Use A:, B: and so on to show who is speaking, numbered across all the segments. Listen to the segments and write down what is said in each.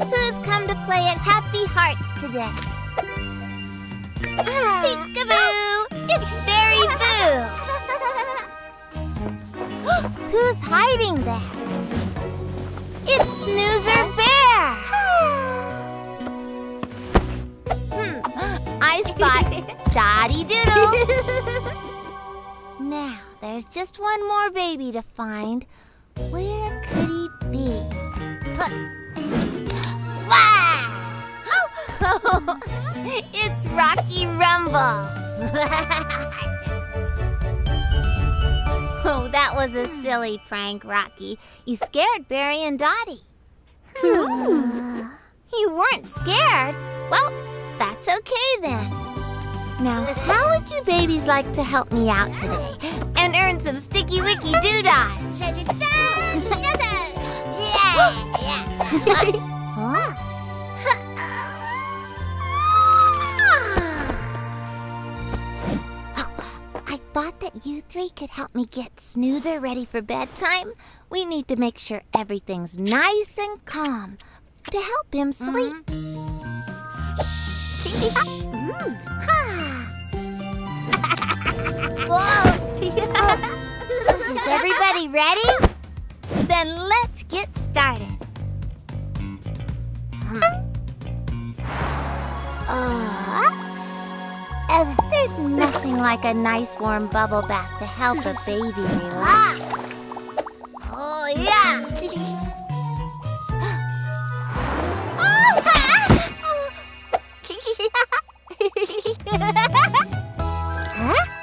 A: Who's come to play at Happy Hearts today? Peekaboo! It's Berry Boo! Who's hiding there? It's Snoozer Bear! hmm, I spot Dotty Doodle! now, there's just one more baby to find. Where could he be? Huh. it's Rocky Rumble! oh, that was a silly prank, Rocky. You scared Barry and Dottie. Hmm. You weren't scared? Well, that's okay then. Now, how would you babies like to help me out today and earn some sticky wicky doodads? yeah, yeah. huh? Thought that you three could help me get Snoozer ready for bedtime. We need to make sure everything's nice and calm to help him mm-hmm. sleep. Mm, Whoa! Is everybody ready? Then let's get started. Uh, uh, there's nothing like a nice warm bubble bath to help a baby relax. Oh, yeah! huh?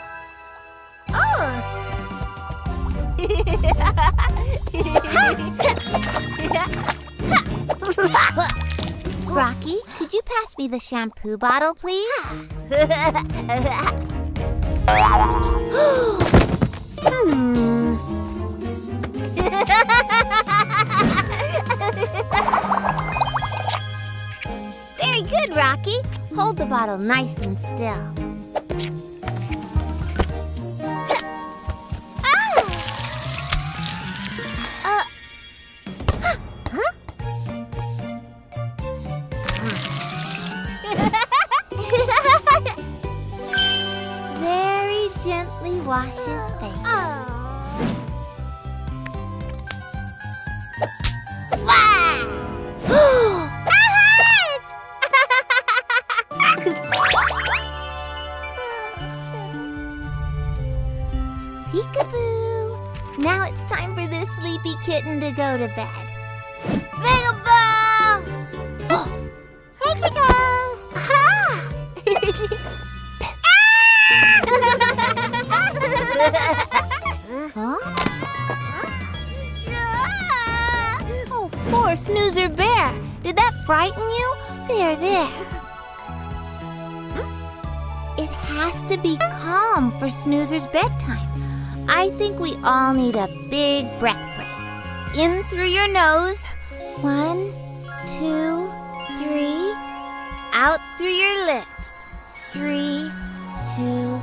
A: Oh! Rocky, could you pass me the shampoo bottle, please? hmm. Very good, Rocky. Hold the bottle nice and still. Wash his face. Wow! Peekaboo! Now it's time for this sleepy kitten to go to bed. Peekaboo! Oh! Peekaboo! Aha! Ah! Oh, poor Snoozer Bear. Did that frighten you? There, there. Hmm? It has to be calm for Snoozer's bedtime. I think we all need a big breath break. In through your nose. One, two, three. Out through your lips. Three, two,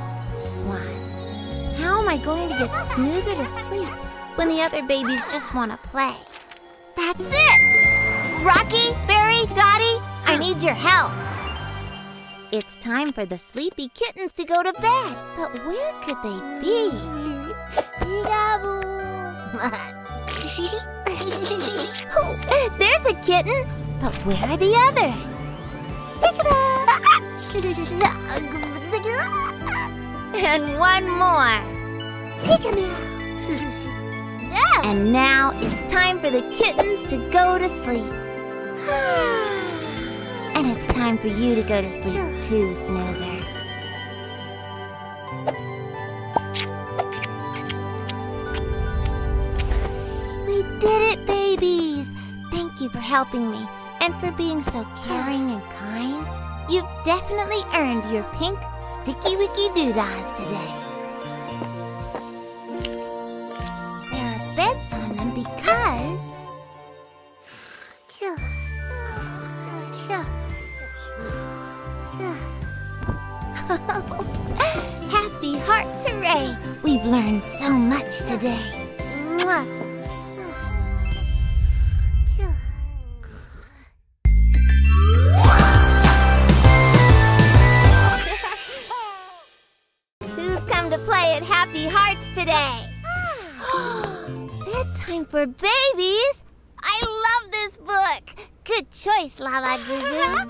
A: am I going to get Snoozer to sleep when the other babies just want to play? That's it! Rocky, Barry, Dottie, I need your help. It's time for the sleepy kittens to go to bed. But where could they be? There's a kitten. But where are the others? and one more. And now it's time for the kittens to go to sleep. And it's time for you to go to sleep too, Snoozer. We did it, babies! Thank you for helping me and for being so caring and kind. You've definitely earned your pink Sticky Wicky Doodahs today. beds on them because... Happy Hearts Hooray! We've learned so much today. Who's come to play at Happy Hearts today? Bedtime for babies? I love this book. Good choice, Lala Gugu.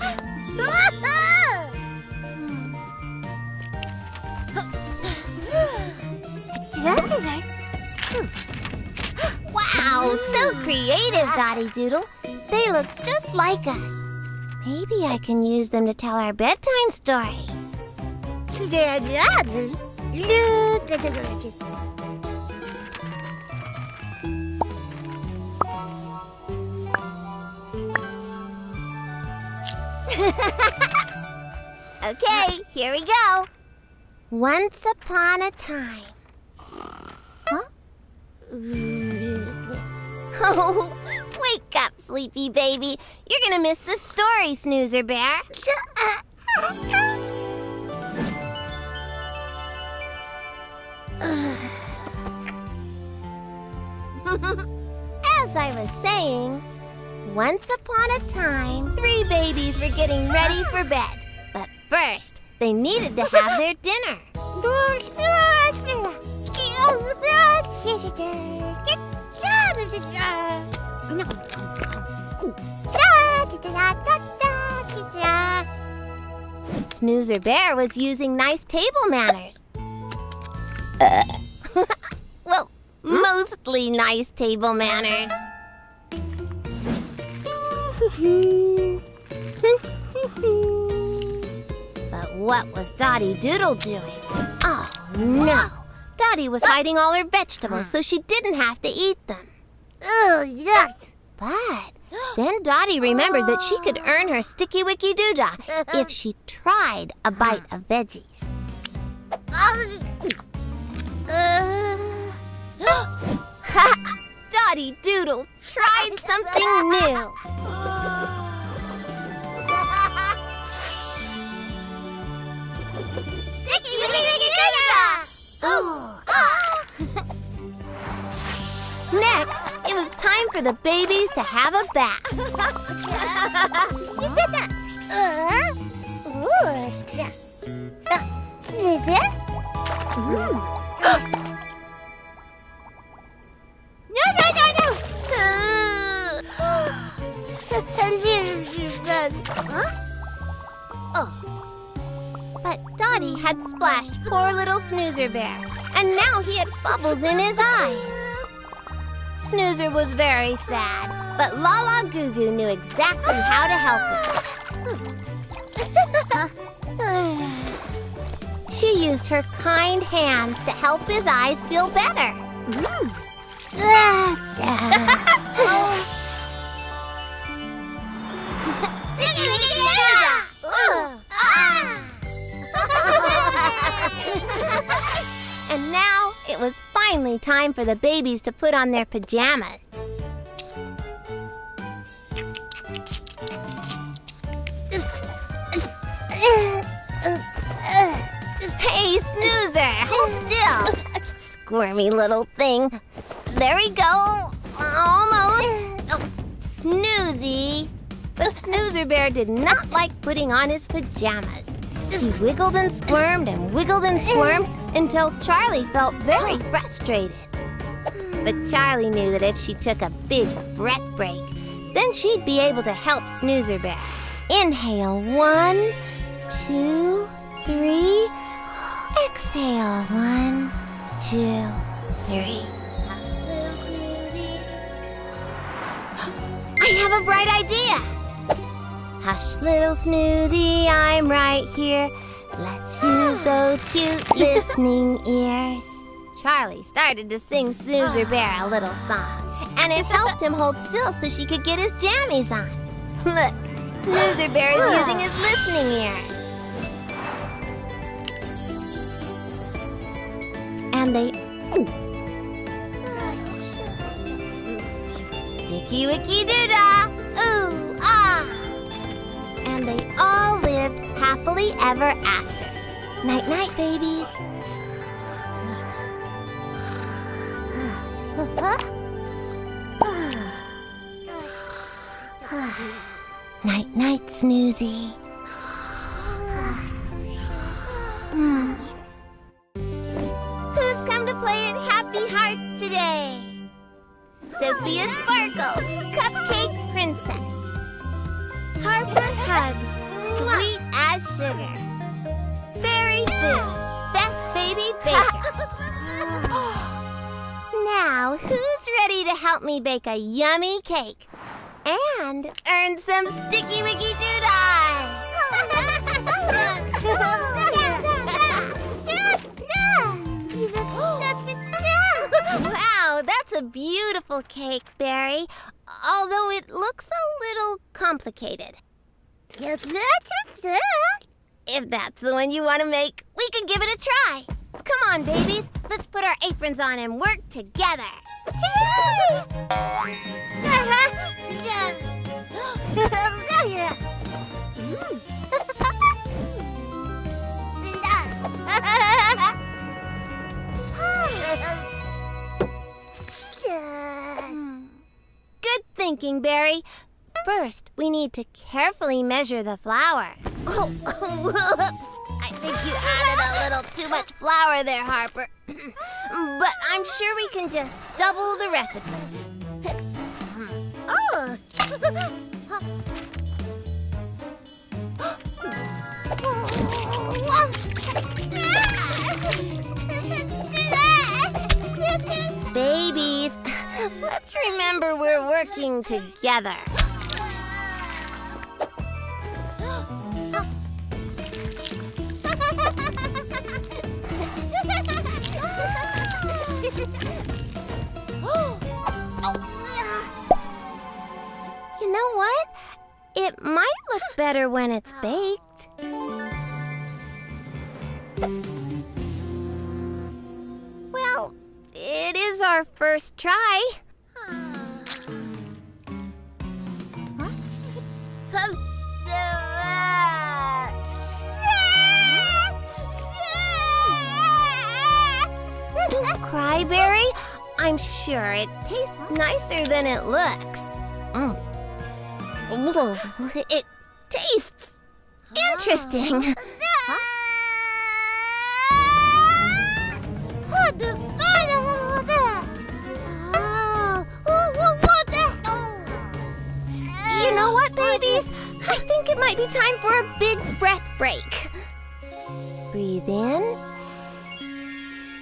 A: wow, so creative, Dottie Doodle. They look just like us. Maybe I can use them to tell our bedtime story. okay, here we go. Once upon a time. Huh? Oh, wake up, sleepy baby. You're gonna miss the story, Snoozer Bear. As I was saying, once upon a time, three babies were getting ready for bed. But first, they needed to have their dinner. Snoozer Bear was using nice table manners. Uh. well, mostly nice table manners. But what was Dottie Doodle doing? Oh, no! Dottie was hiding all her vegetables so she didn't have to eat them.
B: Oh, yes.
A: But then Dottie remembered that she could earn her sticky wicky doodah if she tried a bite of veggies. Um, uh, Dottie Doodle tried something new.
B: Ah!
A: Next, it was time for the babies to have a bath.
B: No,
A: Snoozer Bear, and now he had bubbles in his eyes. Snoozer was very sad, but Lala Goo Goo knew exactly how to help him. she used her kind hands to help his eyes feel better. Mm. Sticky time for the babies to put on their pajamas. Hey, Snoozer, hold still. Squirmy little thing. There we go. Almost. Oh, Snoozy. But Snoozer Bear did not like putting on his pajamas. He wiggled and squirmed and wiggled and squirmed until Charlie felt very frustrated. But Charlie knew that if she took a big breath break, then she'd be able to help Snoozer Bear. Inhale one, two, three. Exhale one, two, three. I have a bright idea. Hush, little Snoozy, I'm right here. Let's use those cute listening ears. Charlie started to sing Snoozer Bear a little song, and it helped him hold still so she could get his jammies on. Look, Snoozer Bear is using his listening ears. And they. Sticky Wicky Doodah! Ooh, ah! and they all lived happily ever after. Night night, babies. Night night, Snoozy. Who's come to play at happy hearts today. Sophia Sparkle, Cupcake Princess. Harper Hugs, sweet as sugar. Berry Boo, best baby baker. now, who's ready to help me bake a yummy cake? And earn some sticky wicky doodahs! wow, that's a beautiful cake, Barry. Although it looks a little complicated. If that's the one you want to make, we can give it a try. Come on, babies. Let's put our aprons on and work together. Good thinking, Barry. First, we need to carefully measure the flour. Oh. I think you added a little too much flour there, Harper. but I'm sure we can just double the recipe.
B: Oh.
A: Babies, let's remember we're working together. Know what? It might look better when it's baked. Well, it is our first try. Don't cry, Barry. I'm sure it tastes nicer than it looks. Mm. Ooh, It tastes interesting. Oh, oh, you know what, babies? I think it might be time for a big breath break. Breathe in.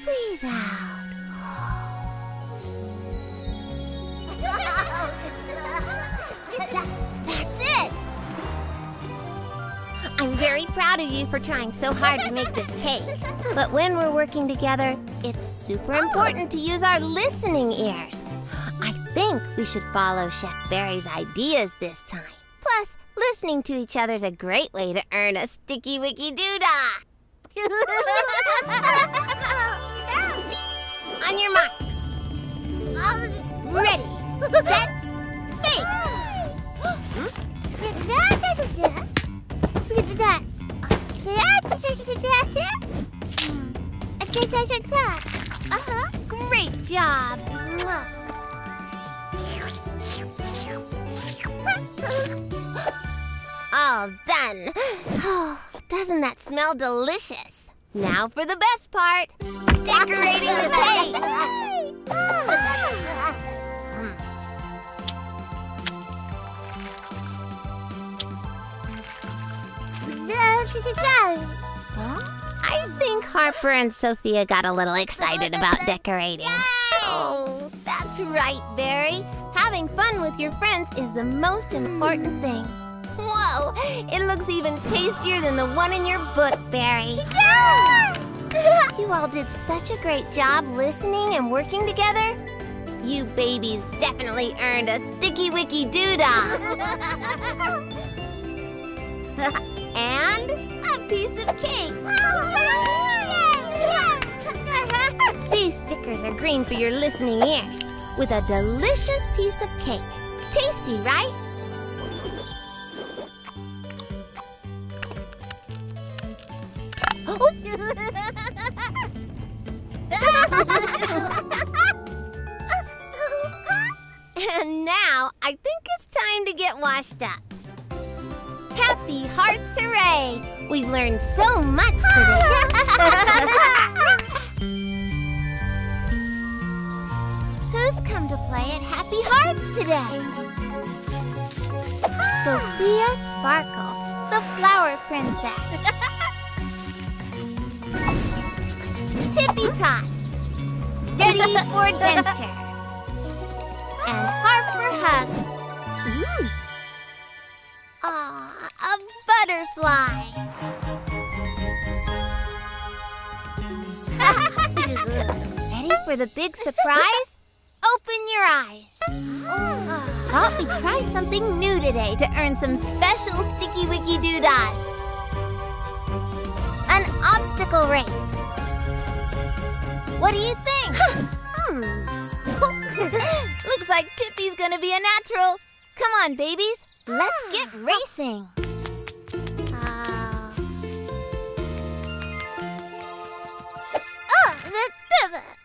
A: Breathe out. I'm very proud of you for trying so hard to make this cake. But when we're working together, it's super important to use our listening ears. I think we should follow Chef Barry's ideas this time. Plus, listening to each other's a great way to earn a sticky wicky doodah. On your marks. Ready, set, bake. Great job. All done. Oh, doesn't that smell delicious? Now for the best part decorating the cake. I think Harper and Sophia got a little excited about decorating. Oh, that's right, Barry. Having fun with your friends is the most important thing. Whoa, it looks even tastier than the one in your book, Barry. You all did such a great job listening and working together. You babies definitely earned a sticky wicky doodah. and a piece of cake. These stickers are green for your listening ears with a delicious piece of cake. Tasty, right? And now I think it's time to get washed up. Happy Hearts Hooray! We've learned so much today. Who's come to play at Happy Hearts today. Sophia Sparkle, the flower princess. Tippy Tot, ready for adventure. And Harper Hugs. Ooh. Butterfly. Ready for the big surprise? Open your eyes. Thought we'd try something new today to earn some special Sticky Wicky Doodahs. An obstacle race. What do you think? Looks like Tippy's gonna be a natural. Come on, babies. Let's get racing.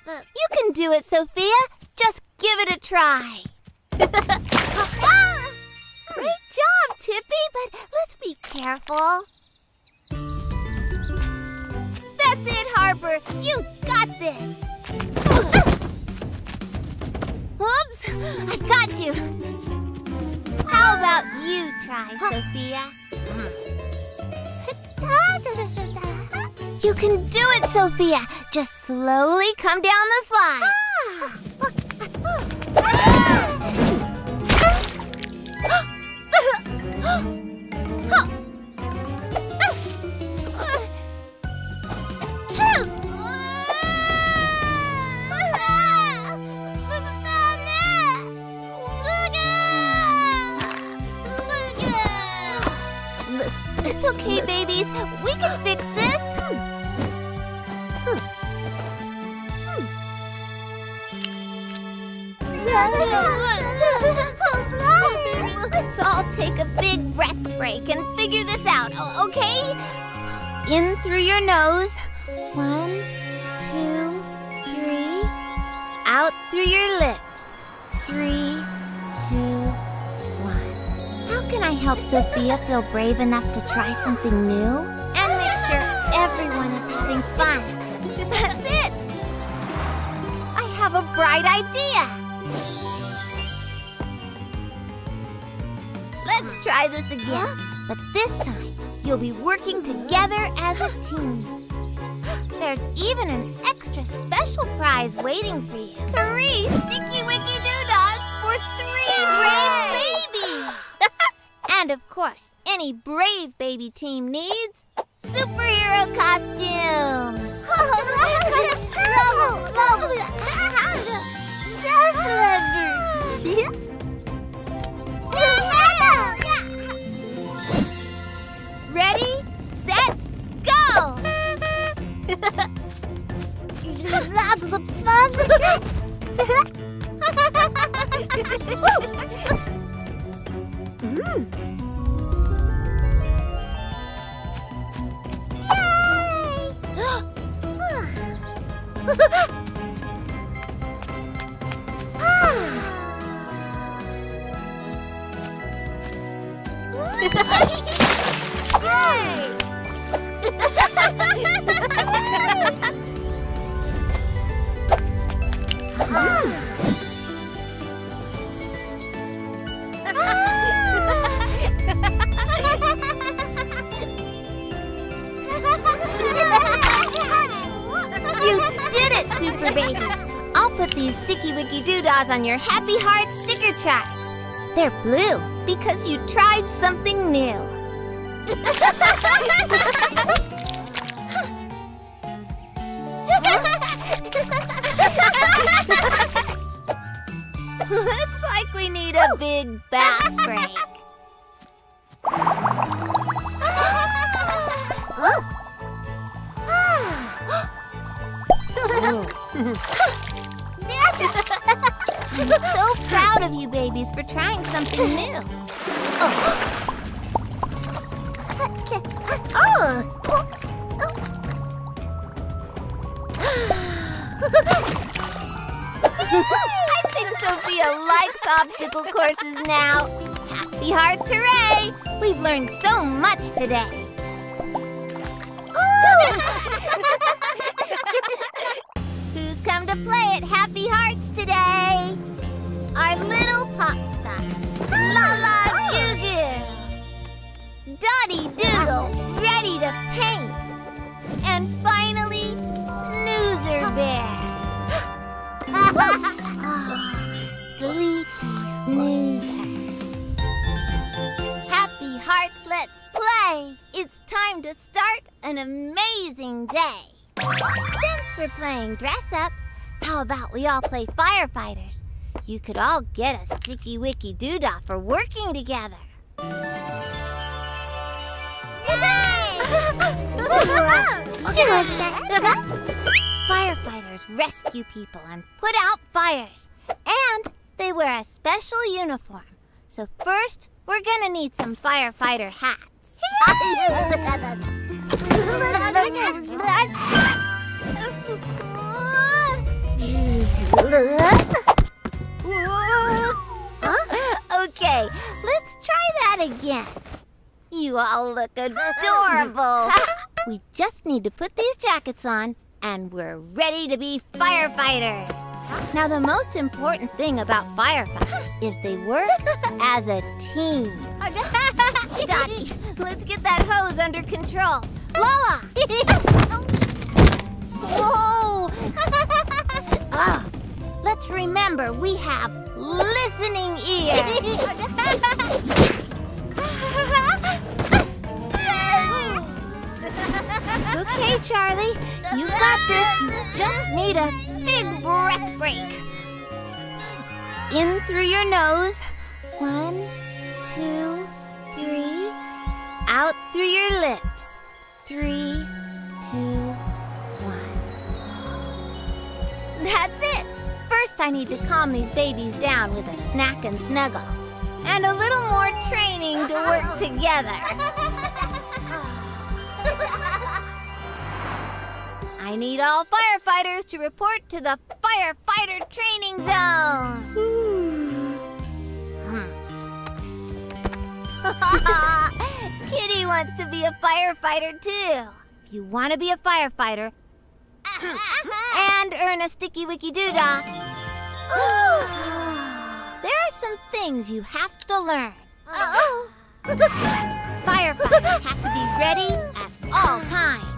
A: You can do it, Sophia. Just give it a try. Great job, Tippy, but let's be careful. That's it, Harper. You got this. Whoops, I've got you. How about you try, Sophia? Hmm. You can do it, Sophia. Just slowly come down the slide. It's okay, babies. We can fix this. Let's all take a big breath break and figure this out, okay? In through your nose. One, two, three. Out through your lips. Three, two, one. How can I help Sophia feel brave enough to try something new? And make sure everyone is having fun. That's it! I have a bright idea! Let's try this again. But this time, you'll be working together as a team. There's even an extra special prize waiting for you. Three Sticky Wicky Doodahs for three brave babies! and of course, any brave baby team needs superhero costumes! Ready, set, go! Lots of on your Happy Heart sticker charts. They're blue because you tried something new. Looks like we need a big bath break. Much we all play firefighters? You could all get a sticky wicky doodah for working together. Firefighters rescue people and put out fires. And they wear a special uniform. So first, we're gonna need some firefighter hats. okay, let's try that again. You all look adorable. we just need to put these jackets on and we're ready to be firefighters. Now, the most important thing about firefighters is they work as a team. Dottie, let's get that hose under control. Lola! Whoa! Ah, let's remember we have listening ears. It's okay, Charlie. You got this. You just need a big breath break. In through your nose. One, two, three. Out through your lips. Three, two, one. That's it. First, I need to calm these babies down with a snack and snuggle. And a little more training to work together. I need all firefighters to report to the firefighter training zone. Hmm. Kitty wants to be a firefighter too. If you want to be a firefighter and earn a sticky wicky doodah, there are some things you have to learn. Uh-oh. Firefighters have to be ready at all times.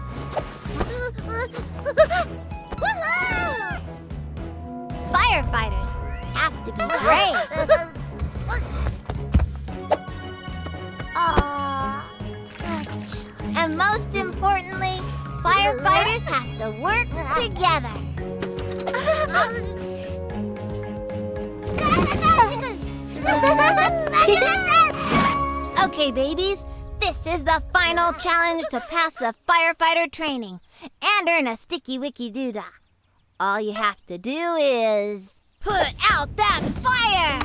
A: Firefighters have to be brave. And most importantly, firefighters have to work together. okay, babies, this is the final challenge to pass the firefighter training and earn a sticky wicky doodah. All you have to do is put out that fire!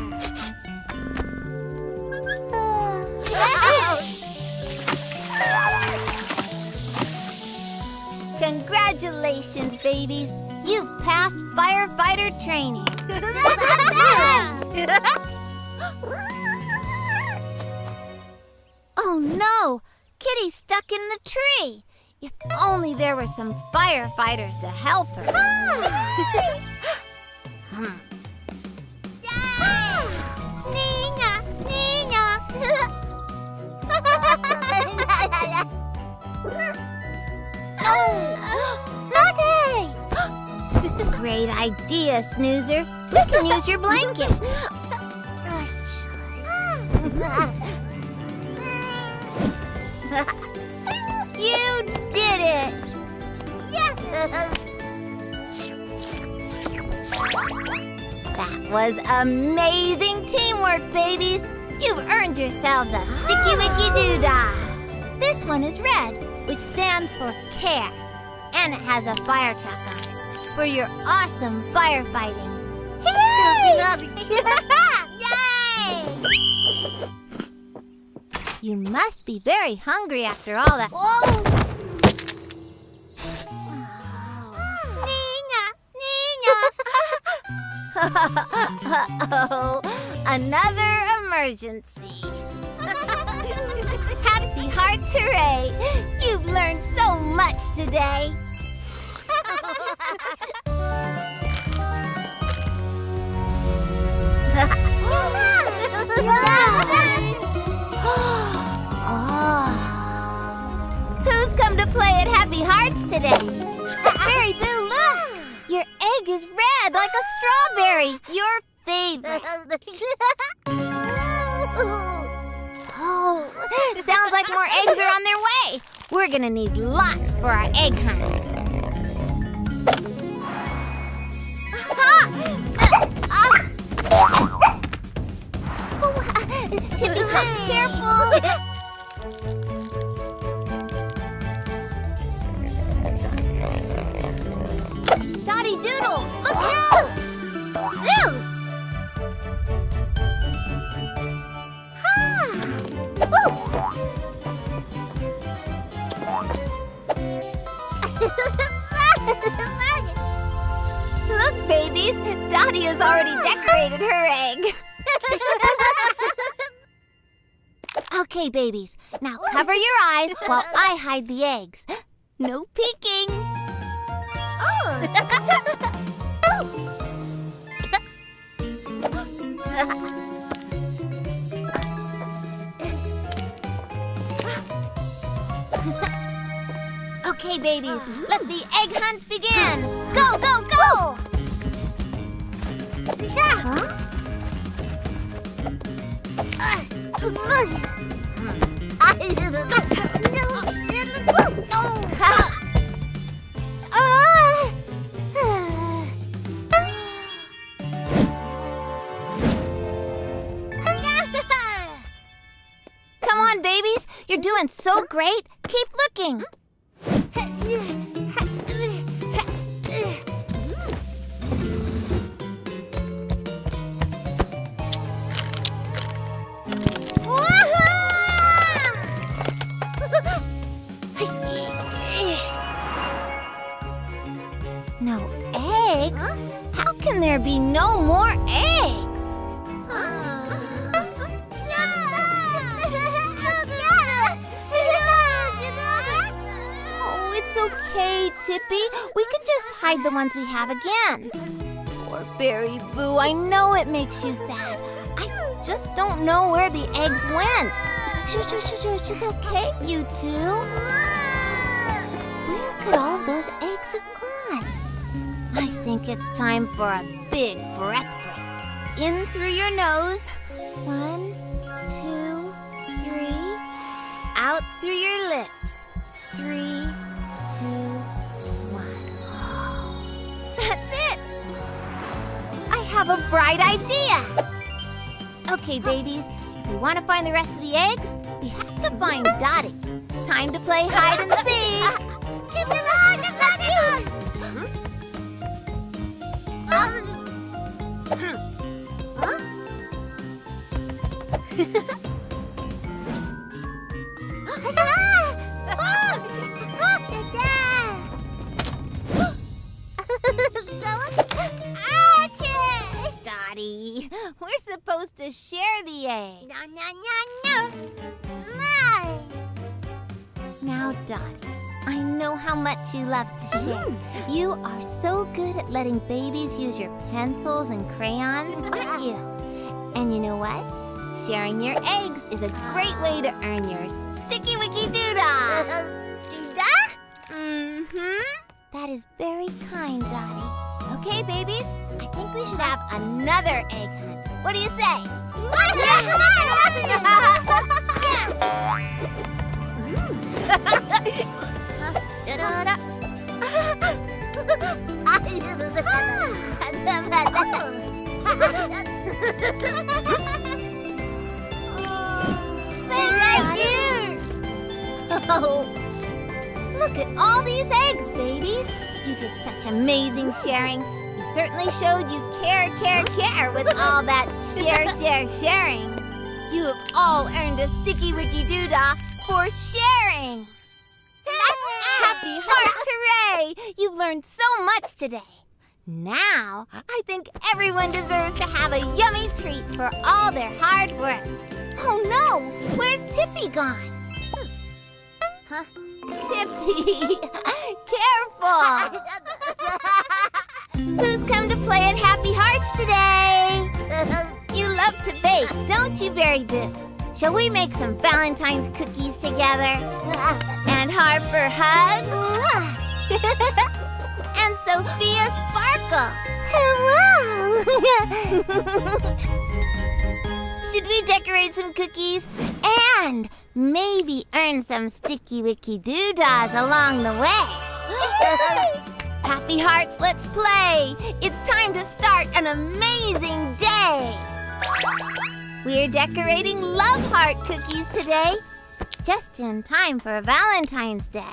A: Congratulations, babies! You've passed firefighter training. oh no! Kitty's stuck in the tree. If only there were some firefighters to help her. hmm.
B: Nina, Nina.
A: oh, Great idea, Snoozer. We can use your blanket. you did it! That was amazing teamwork, babies! You've earned yourselves a Sticky Wicky Doodah! This one is red, which stands for care, and it has a fire truck on it for your awesome firefighting.
B: Yay!
A: You must be very hungry after all that.
B: Oh!
A: oh, another emergency. Happy Hearts Hooray! You've learned so much today. Who's come to play at Happy Hearts today? Berry Boo, look! Your egg is red like a strawberry. Your favorite. oh, sounds like more eggs are on their way. We're gonna need lots for our egg hunt. Tippy Top, careful! Dotty Doodle, look out! Ew! Look, babies! Dottie has already decorated her egg. okay, babies. Now cover your eyes while I hide the eggs. No peeking. Oh. Okay, babies, let the egg hunt begin. Go, go, go! Come on, babies. You're doing so great. Keep looking. Hide the ones we have again. Poor Berry Boo, I know it makes you sad. I just don't know where the eggs went. Shush, shush, shush. It's okay, you two. Where could all those eggs have gone? I think it's time for a big breath break. In through your nose. One, two, three. Out through your lips. Three, have a bright idea! Okay, babies, if we want to find the rest of the eggs, we have to find Dottie. Time to play hide and seek! Dottie, we're supposed to share the eggs. No, no, no, no. egg. Now, Dottie, I know how much you love to share. You are so good at letting babies use your pencils and crayons, aren't you? And you know what? Sharing your eggs is a great way to earn your sticky wicky doodah. Mm-hmm. That is very kind, Dottie. Okay, babies, I think we should have another egg hunt. What do you say? Oh, look at all these eggs, babies. You did such amazing sharing. Certainly showed you care, care, care with all that share, share, sharing. You have all earned a sticky wicky doodah for sharing. Happy hearts, hooray! You've learned so much today. Now, I think everyone deserves to have a yummy treat for all their hard work. Oh no! Where's Tippy gone? Huh? Tippy! Careful! Who's come to play at Happy Hearts today? You love to bake, don't you, Berry Boo? Shall we make some Valentine's cookies together? And Harper hugs? and Sophia sparkle?
B: Wow!
A: Should we decorate some cookies? And maybe earn some sticky wicky doodahs along the way. Happy hearts, let's play! It's time to start an amazing day! We're decorating love heart cookies today, just in time for Valentine's Day.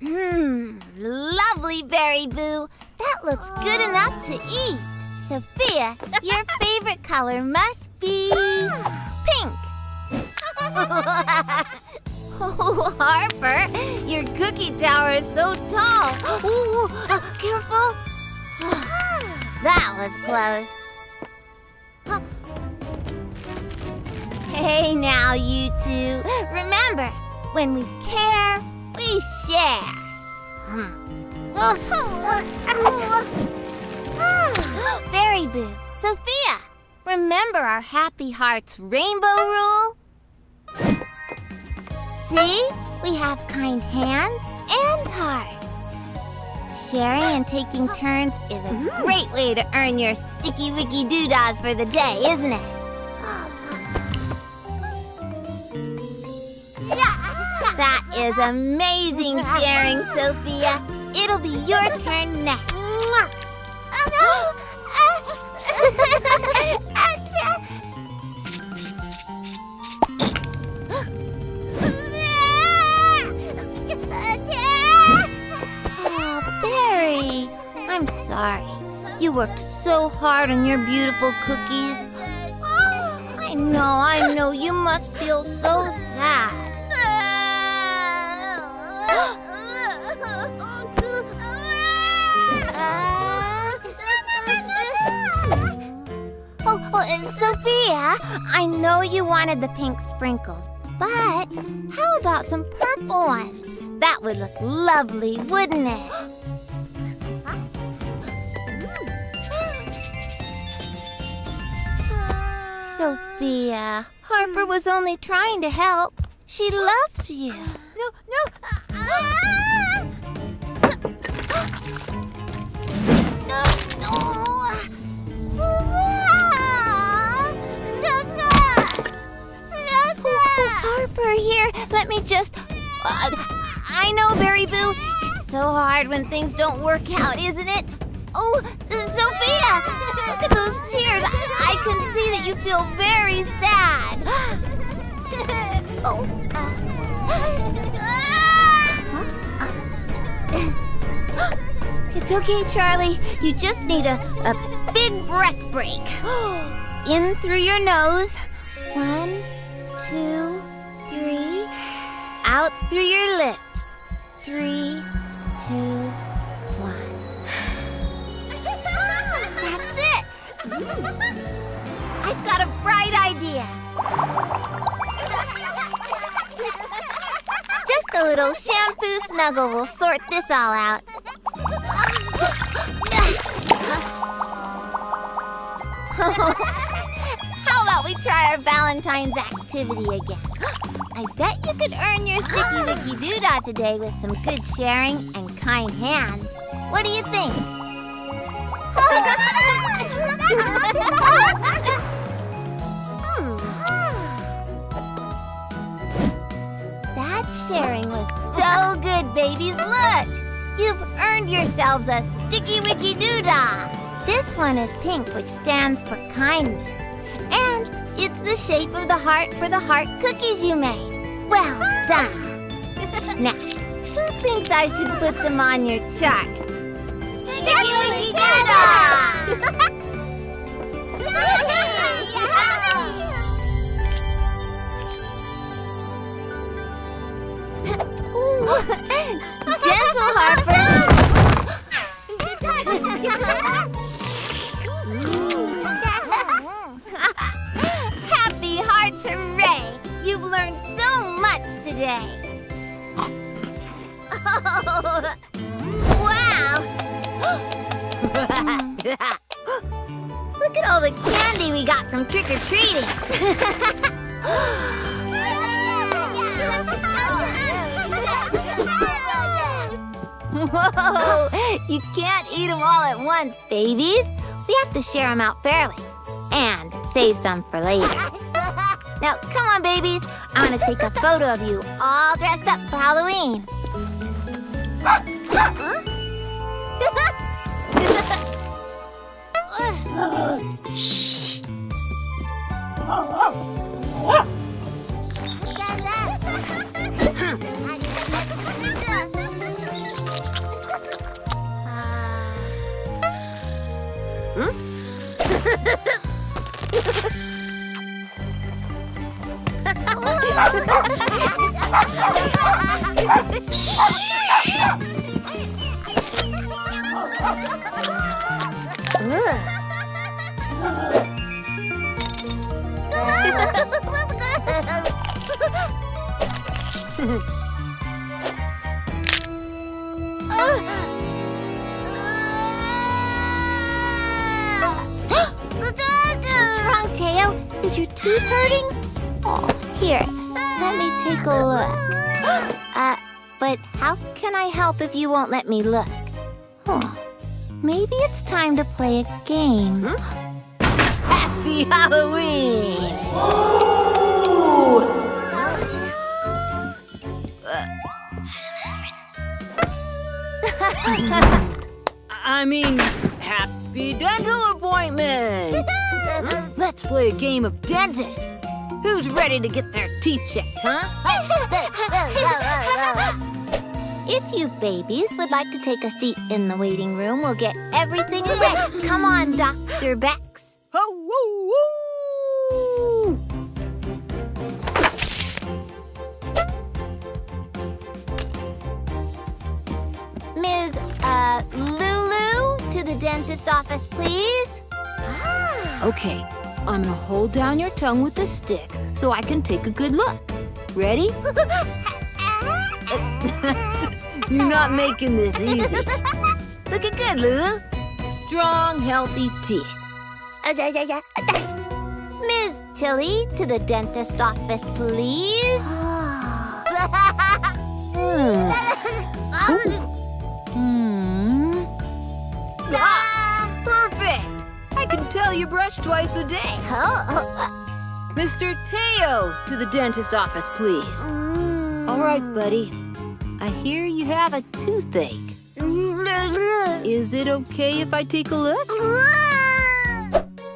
A: Mmm, lovely Berry Boo. That looks good enough to eat. Sophia, your favorite color must be pink. oh, Harper, your cookie tower is so tall. Ooh, uh, careful. that was close. Hey now, you two. Remember, when we care, we share. Berry Boo, Sophia, remember our Happy Hearts rainbow rule? See? We have kind hands and hearts. Sharing and taking turns is a great way to earn your sticky wicky doodahs for the day, isn't it? That is amazing sharing, Sophia. It'll be your turn next. Oh, I'm sorry. You worked so hard on your beautiful cookies. I know, I know. You must feel so sad. Oh, oh, Sophia, I know you wanted the pink sprinkles, but how about some purple ones? That would look lovely, wouldn't it? Sophia, Harper was only trying to help. She loves you.
B: No, no!
A: No, no. Oh, Harper, here, let me just. Uh, I know, Berry Boo. It's so hard when things don't work out, isn't it? Oh, Sophia, look at those tears. I, I can see that you feel very sad. oh. Uh, it's okay, Charlie. You just need a, a big breath break. In through your nose. One, two, three. Out through your lips. Three, two, I've got a bright idea. Just a little shampoo snuggle will sort this all out. How about we try our Valentine's activity again? I bet you could earn your sticky wicky doodah today with some good sharing and kind hands. What do you think? Hmm. that sharing was so good, babies. Look! You've earned yourselves a sticky wicky doodah. This one is pink, which stands for kindness. And it's the shape of the heart for the heart cookies you made. Well done. now, who thinks I should put them on your chart? Sticky wicky doodah! Gentle, Harper. Happy Hearts Hooray! You've learned so much today. wow! Look at all the candy we got from trick-or-treating. Whoa! You can't eat them all at once, babies. We have to share them out fairly and save some for later. Now, come on, babies. I want to take a photo of you all dressed up for Halloween. What's wrong, oh. Teo? Is your tooth hurting? Oh, here, let me take a look. Uh, but how can I help if you won't let me look? Oh, maybe it's time to play a game. Happy Halloween!
C: I mean, happy dental appointment! Let's play a game of dentist. Who's ready to get their teeth checked, huh?
A: If you babies would like to take a seat in the waiting room, we'll get everything ready. Come on, Dr. Bex. Ms. Uh, Lulu, to the dentist office, please.
C: Okay, I'm gonna hold down your tongue with a stick so I can take a good look. Ready? You're not making this easy. Looking good, Lulu. Strong, healthy teeth.
A: Ms. Tilly, to the dentist office, please.
C: Hmm. Tell you brush twice a day. Mr. Teo, to the dentist office, please. All right, buddy. I hear you have a toothache. Is it okay if I take a look?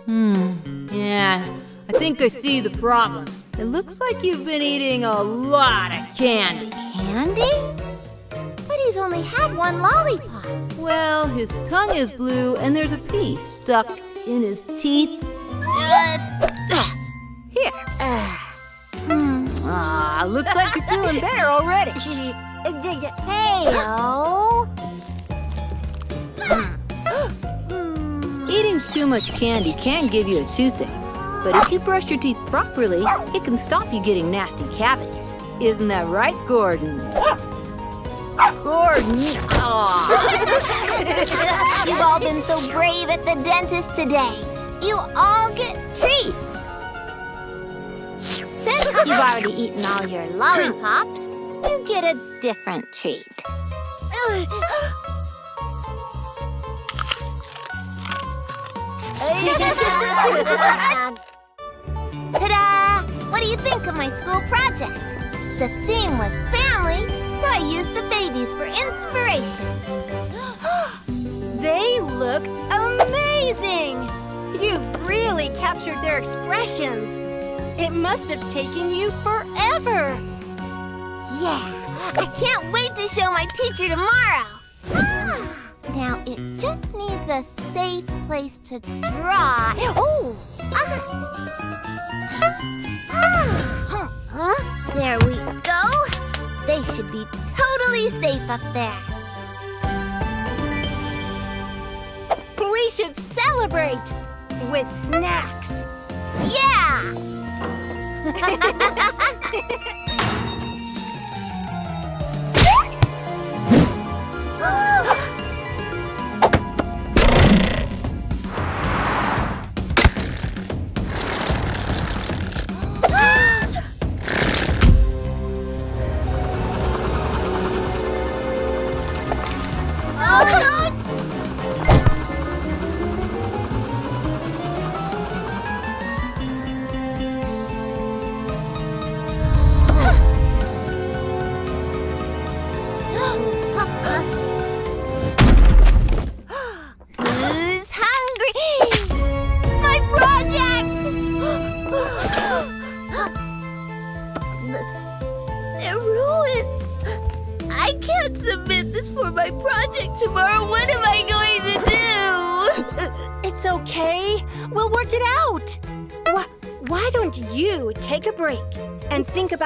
C: Hmm. Yeah, I think I see the problem. It looks like you've been eating a lot of candy.
A: Candy? But he's only had one lollipop.
C: Well, his tongue is blue and there's a piece stuck in his teeth. Just here.
A: Hmm.
C: Ah, looks like you're feeling better already.
A: Hey-o.
C: Eating too much candy can give you a toothache, but if you brush your teeth properly, it can stop you getting nasty cavities. Isn't that right, Gordon? Gordon! Aw.
A: You've all been so brave at the dentist today. You all get treats. Since you've already eaten all your lollipops, you get a different treat. Ta-da! What do you think of my school project? The theme was family, so I used the babies for inspiration.
B: They look amazing! You've really captured their expressions. It must have taken you forever.
A: Yeah, I can't wait to show my teacher tomorrow. Now it just needs a safe place to draw. Oh! Ah, huh? There we go. They should be totally safe up there.
B: We should celebrate with snacks.
A: Yeah! get
B: oh!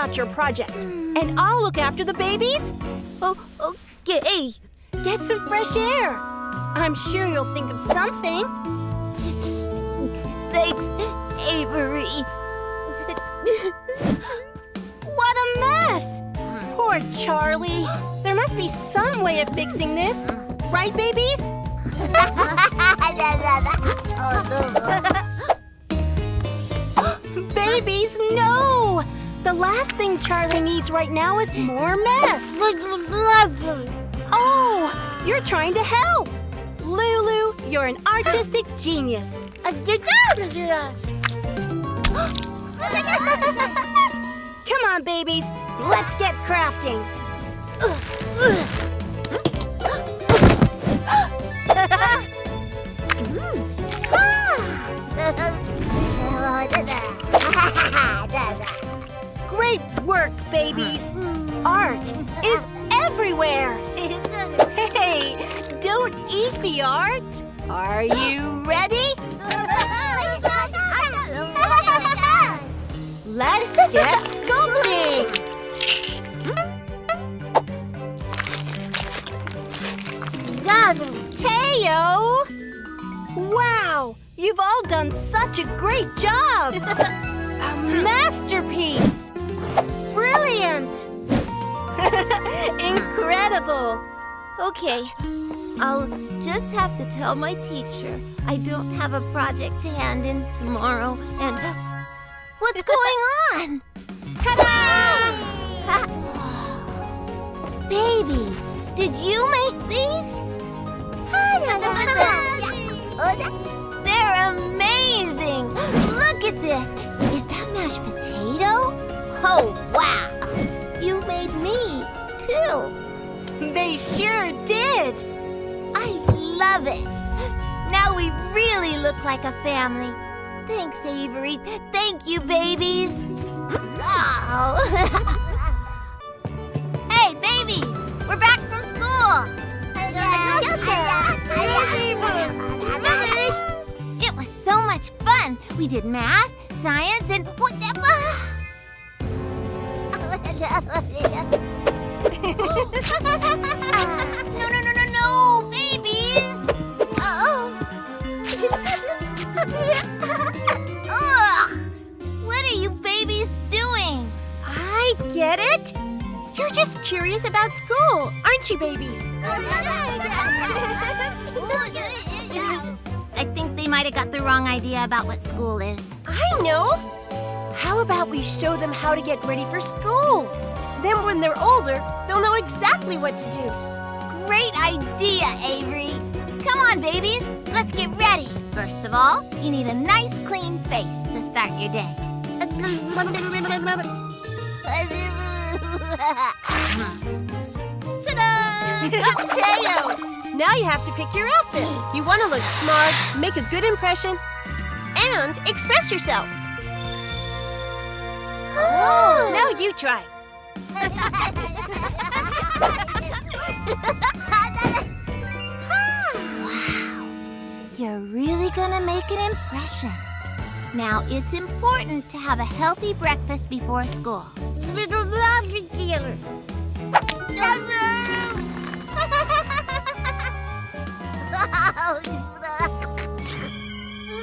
B: About your project? And I'll look after the babies.
A: oh, okay.
B: Get some fresh air. I'm sure you'll think of something.
A: Thanks, Avery.
B: What a mess! Poor Charlie. There must be some way of fixing this. Right, babies? Babies, no! The last thing Charlie needs right now is more mess. Oh, you're trying to help. Lulu, you're an artistic genius. Come on, babies. Let's get crafting. Babies. Art is everywhere. Hey, don't eat the art. Are you ready? Let's get sculpting. Teo! Wow, you've all done such a great job. a masterpiece. Brilliant. Incredible.
A: Okay, I'll just have to tell my teacher I don't have a project to hand in tomorrow and. What's going on?
B: Ta-da!
A: Babies, did you make these? They're amazing! Look at this! Is that mashed potato? Oh, wow! You made me, too.
B: They sure did.
A: I love it. Now we really look like a family. Thanks, Avery. Thank you, babies. Oh. hey, babies! We're back from school. It was so much fun. We did math, science, and whatever. No, no, no, no, no, babies! Oh. Ugh! What are you babies doing?
B: I get it. You're just curious about school, aren't you, babies?
A: I think they might have got the wrong idea about what school is.
B: I know. How about we show them how to get ready for school? Then when they're older, they'll know exactly what to do.
A: Great idea, Avery. Come on, babies. Let's get ready. First of all, you need a nice clean face to start your day.
B: Ta-da! Oh, Teo! Now you have to pick your outfit. You want to look smart, make a good impression, and express yourself.
A: Oh.
B: Now you try.
A: wow. You're really gonna make an impression. Now, it's important to have a healthy breakfast before school. Little blunder.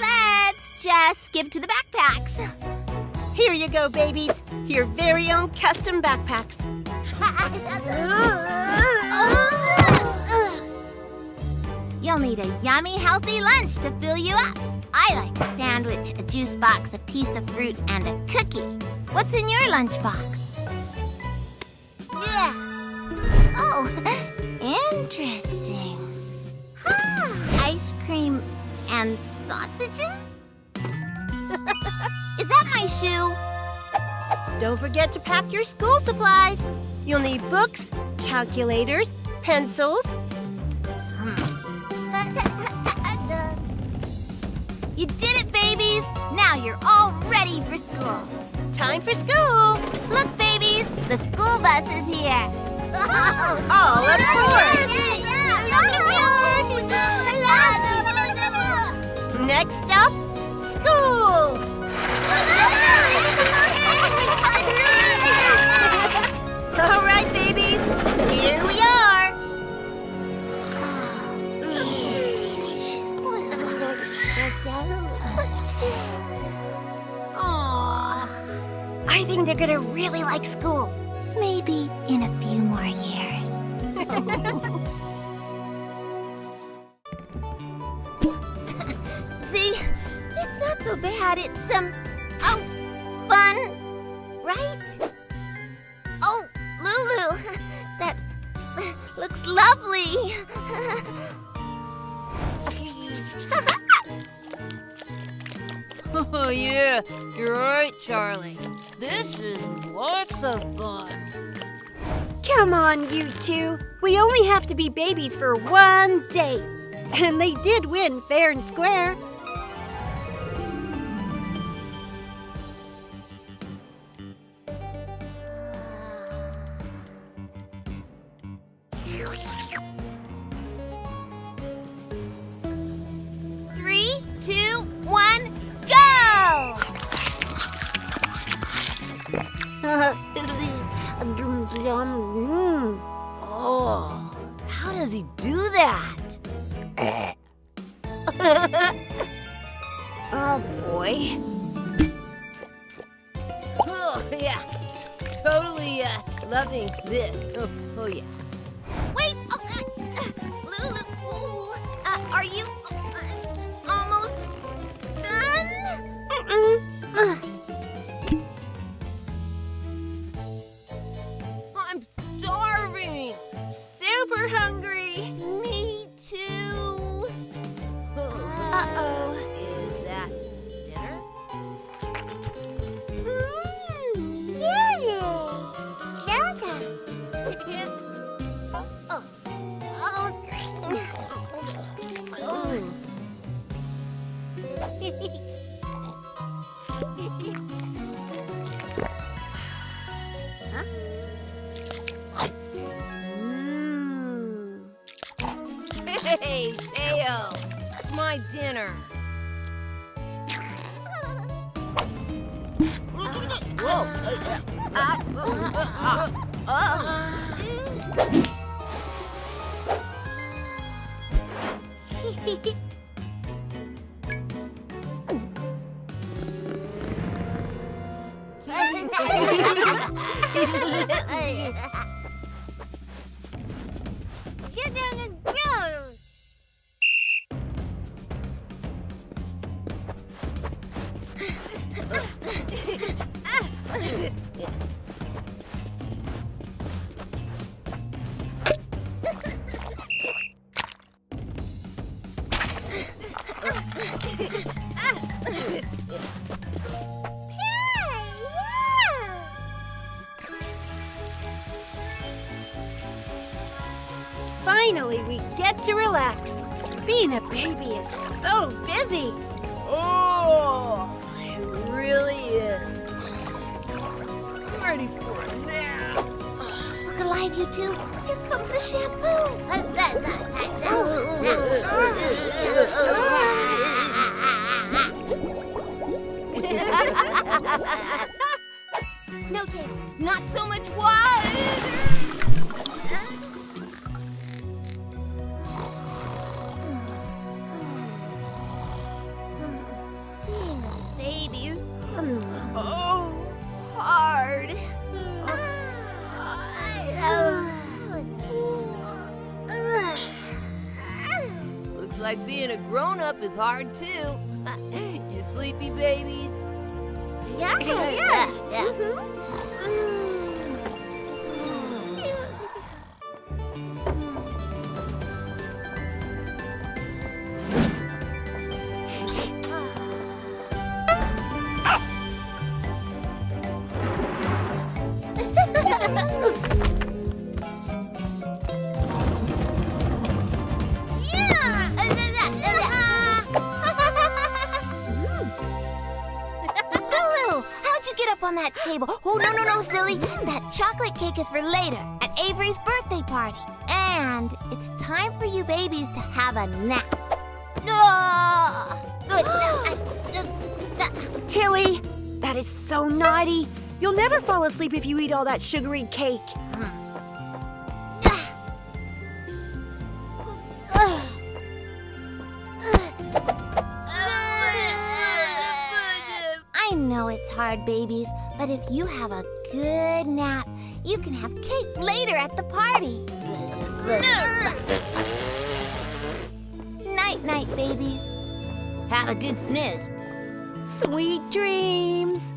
A: Let's just skip to the backpacks.
B: Here you go, babies. Your very own custom backpacks.
A: You'll need a yummy, healthy lunch to fill you up. I like a sandwich, a juice box, a piece of fruit, and a cookie. What's in your lunchbox? Yeah. Oh, interesting. Huh. Ice cream and sausages? Is that my shoe?
B: Don't forget to pack your school supplies. You'll need books, calculators, pencils.
A: You did it, babies! Now you're all ready for school.
B: Time for school.
A: Look, babies, the school bus is here.
B: Oh, all aboard! Next up, school! All right, babies, here we are. Aww. I think they're gonna really like school.
A: Maybe in a few more years. See, it's not so bad. It's um, fun, right? Oh, Lulu, that looks lovely.
C: Oh, yeah, you're right, Charlie. This is lots of fun.
B: Come on, you two. We only have to be babies for one day. And they did win fair and square.
C: Oh, how does he do that?
B: oh boy.
C: Oh, yeah, totally uh, loving this. Oh, oh yeah.
A: Wait, oh, uh, uh, Lulu, uh, are you uh, almost done? Ugh.
C: I'm starving.
B: Super hungry.
A: Me too.
B: Uh-oh.
C: Is that dinner?
A: Mm, yummy. Oh. Oh.
B: Mmm.
C: That's my dinner. Whoa.
A: Get
B: to relax. Being a baby is so busy.
C: Oh, it really is. Ready for a nap.
A: Look alive, you two. Here comes the shampoo.
C: No, Tail, not so hard too.
A: Chocolate cake is for later at Avery's birthday party. And it's time for you babies to have a nap. No! Good.
B: Tilly, that is so naughty. You'll never fall asleep if you eat all that sugary cake.
A: I know it's hard, babies, but if you have a good nap, you can have cake later at the party. night, night, babies.
C: Have a good snooze.
B: Sweet dreams.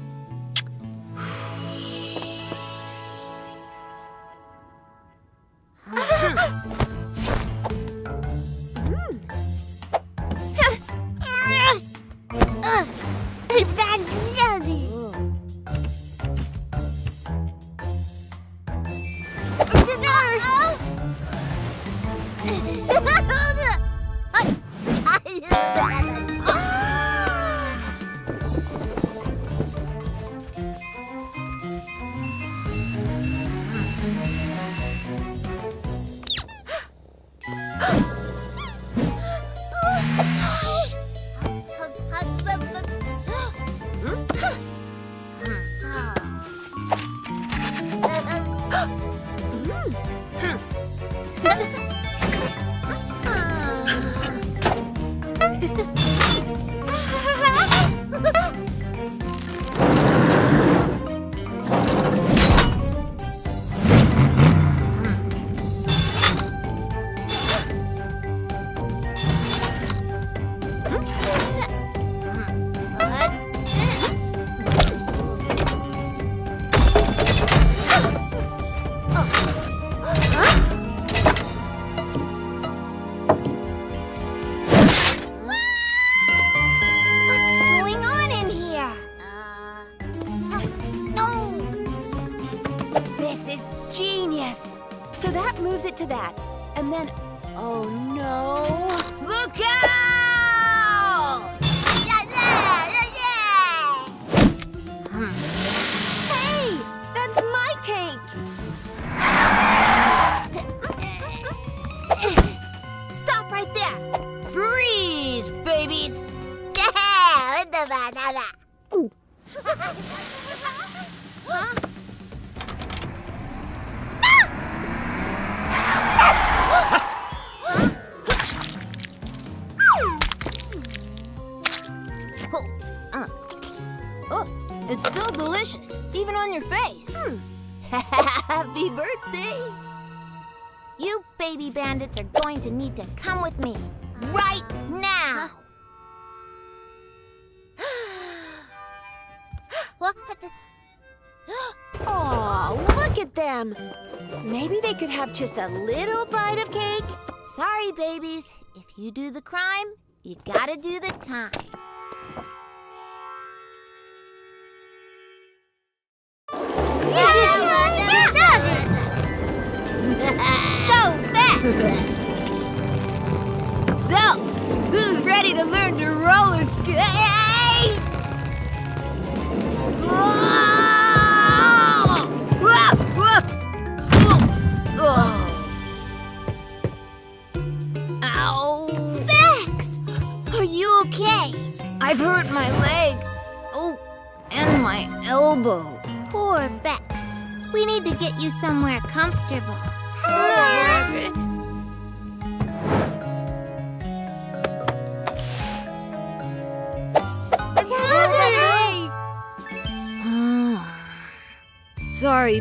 A: You gotta do the time.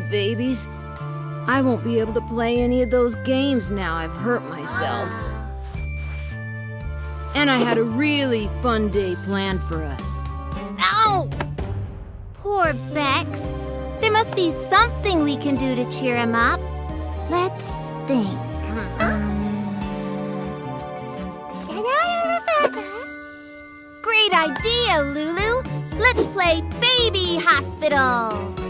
C: Babies. I won't be able to play any of those games now. I've hurt myself. And I had a really fun day planned for us.
A: Ow! Poor Bex. There must be something we can do to cheer him up. Let's think. Um... Great idea, Lulu. Let's play Baby Hospital.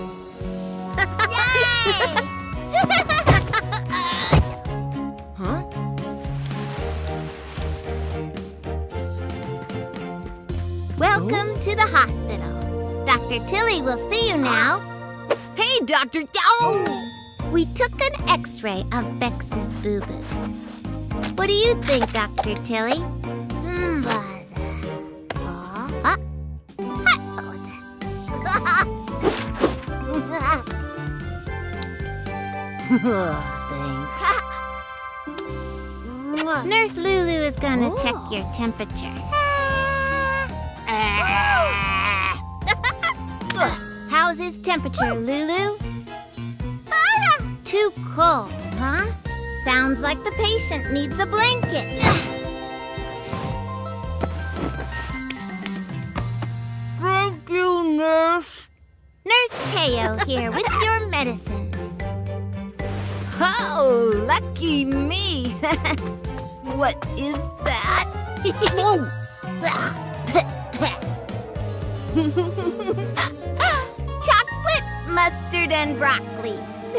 C: Huh?
A: Welcome to the hospital. Dr. Tilly will see you now.
C: Hey, Dr. Oh!
A: We took an x-ray of Bex's boo-boos. What do you think, Dr. Tilly? Hmm,
C: Thanks.
A: Nurse Lulu is gonna check your temperature. How's his temperature, Lulu? Too cold, huh? Sounds like the patient needs a blanket.
C: Thank you, nurse.
A: Nurse Teo here with your medicine.
C: Oh, lucky me. what is that?
A: Chocolate, mustard, and broccoli.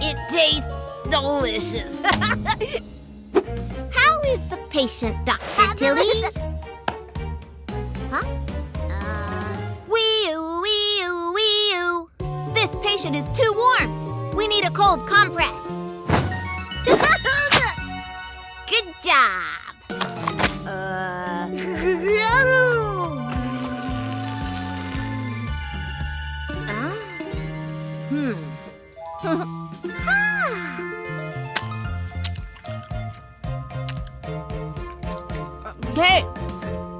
C: it tastes delicious.
A: How is the patient, Dr. Tilly? huh? Uh, wee-oo, wee-oo, wee-oo. This patient is too warm. We need a cold compress. Good job. Uh... Ah.
C: Hmm. Hey,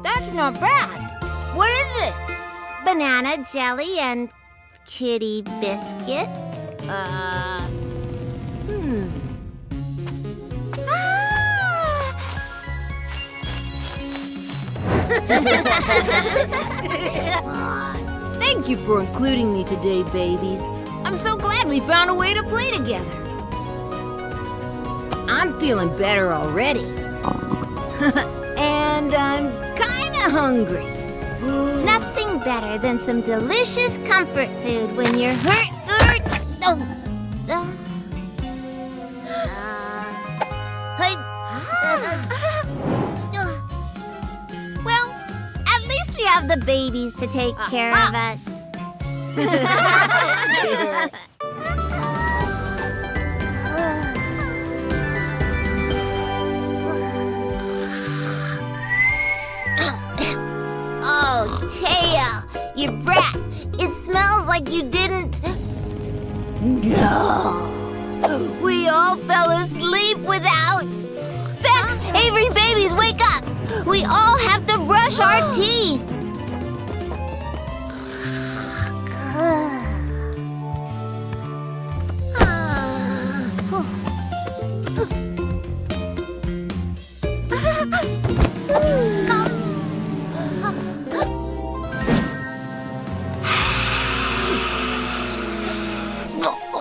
C: that's not bad. What is it?
A: Banana jelly and kitty biscuits.
C: Hmm. Thank you for including me today, babies. I'm so glad we found a way to play together. I'm feeling better already. and I'm kinda hungry.
A: Nothing better than some delicious comfort food when you're hurt. Oh. Uh. Uh. well, at least we have the babies to take care of us. oh, Teo, your breath. It smells like you didn't. No. We all fell asleep without. Bex, Avery, babies, wake up. We all have to brush our teeth.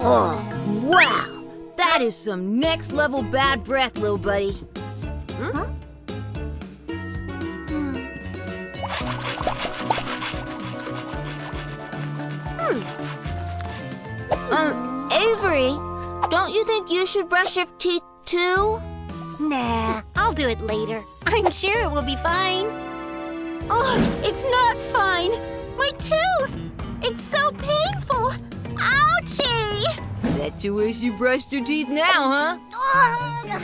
C: Wow! That is some next level bad breath, little buddy.
A: Huh? Um, Avery, don't you think you should brush your teeth too?
B: Nah, I'll do it later. I'm sure it will be fine. Oh, it's not fine. My tooth! It's so painful. Ouchie!
C: Bet you wish you brushed your teeth now, huh?
B: Ugh.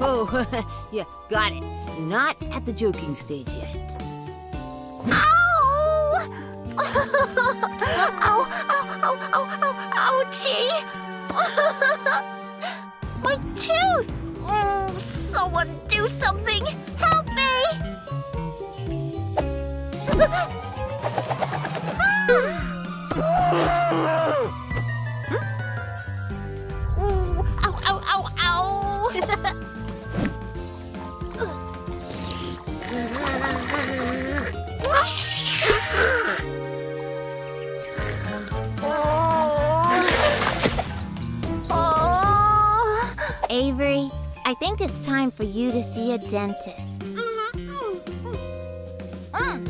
C: Oh, yeah, got it. Not at the joking stage yet.
B: Ow! ow, ow, ow, ow, ow, ouchie! My tooth! Oh, someone do something! Help me!
A: Avery, I think it's time for you to see a dentist. Mm. Uh, the- oh, the- mm,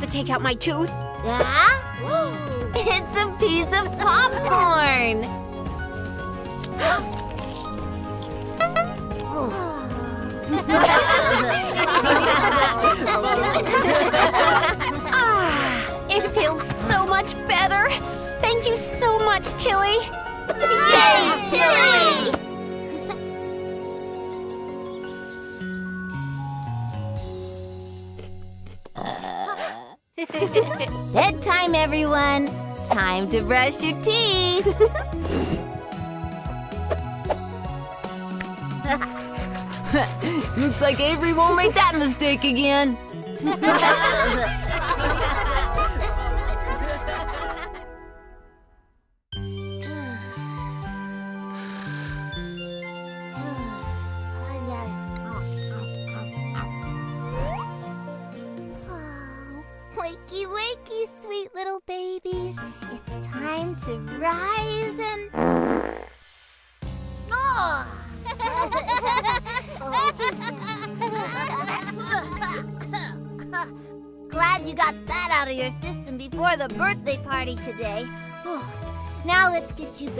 B: to take out my tooth?
A: Yeah? It's a piece of popcorn.
B: Ah, it feels so much better. Thank you so much, Tilly.
A: Yay, Tilly! Bedtime, everyone. Time to brush your teeth.
C: Looks like Avery won't make that mistake again.
A: get you babies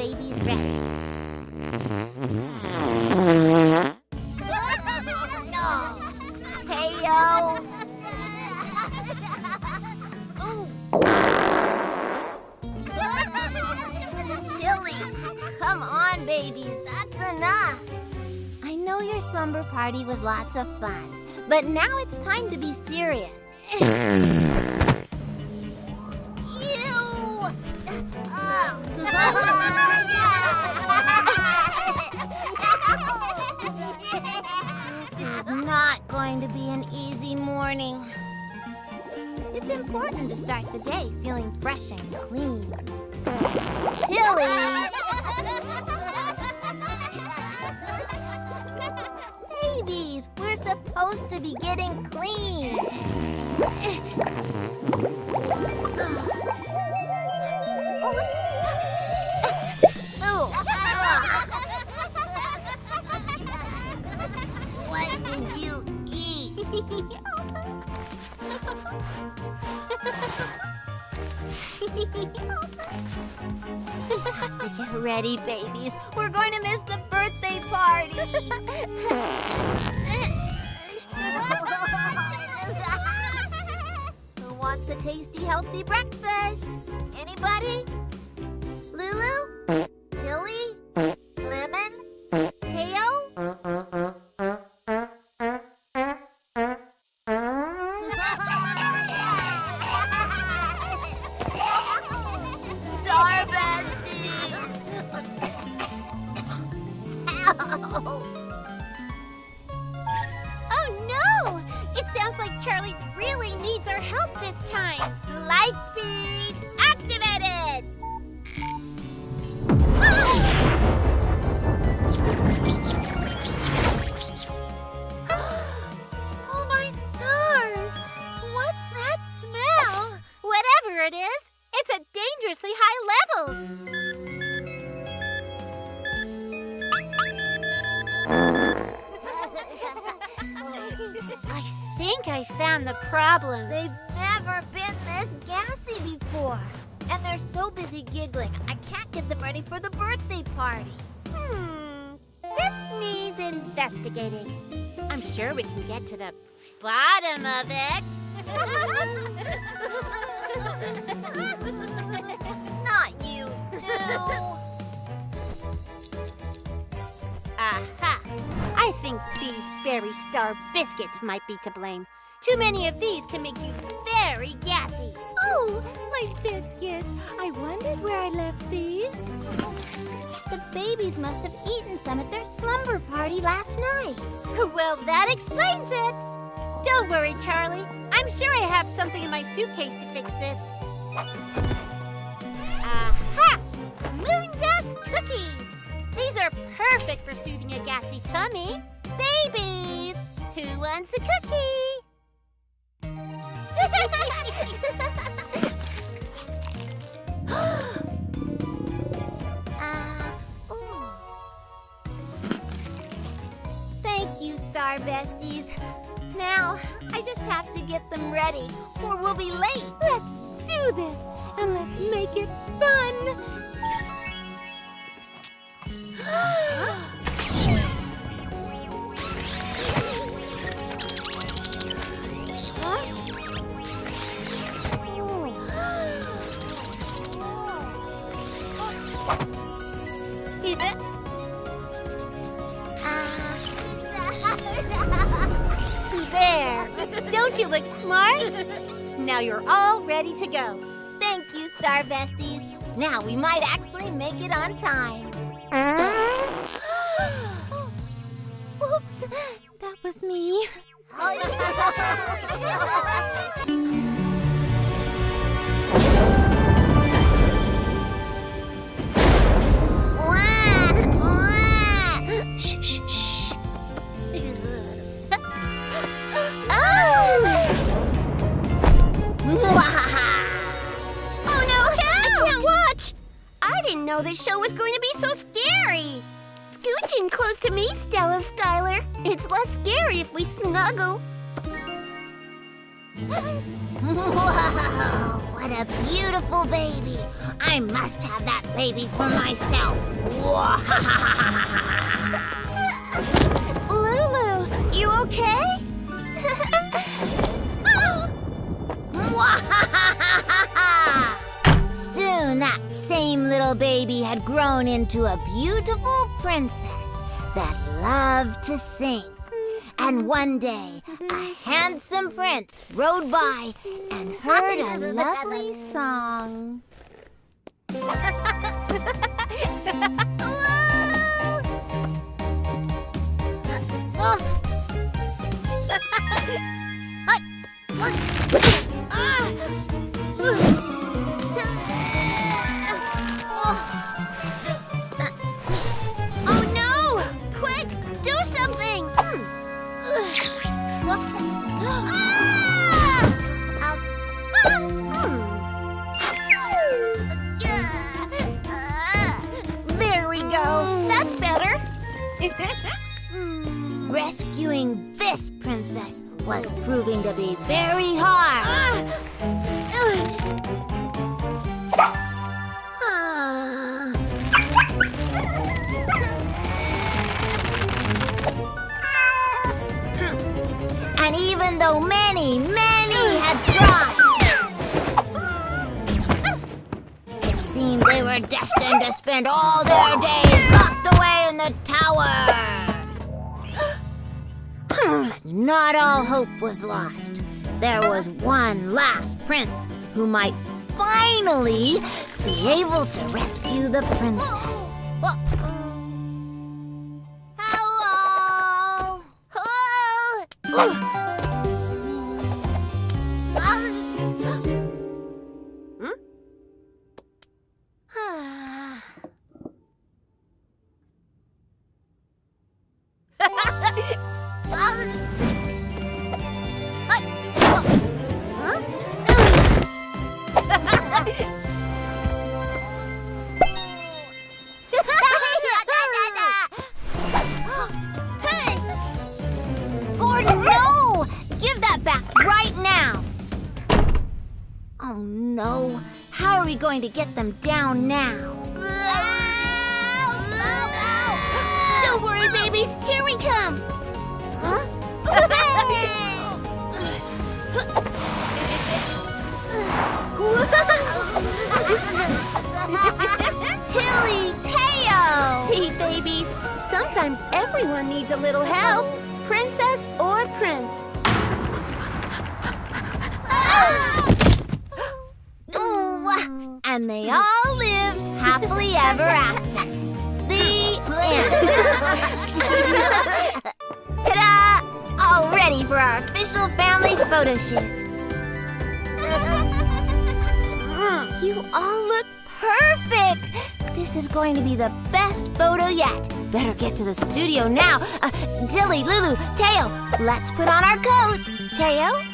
B: biscuits might be to blame. Too many of these can make you very gassy.
A: Oh, my biscuits. I wondered where I left these. The babies must have eaten some at their slumber party last night.
B: Well, that explains it. Don't worry, Charlie. I'm sure I have something in my suitcase to fix this. a
A: beautiful princess that loved to sing. And one day, a handsome prince rode by and heard a lovely song. This princess was proving to be very hard. Ah. And even though many, many had tried, it seemed they were destined to spend all their days locked away in the tower. Not all hope was lost. There was one last prince who might finally be able to rescue the princess. Hello! trying to get them down. Better get to the studio now. Uh, Tilly, Lulu, Teo, let's put on our coats. Teo?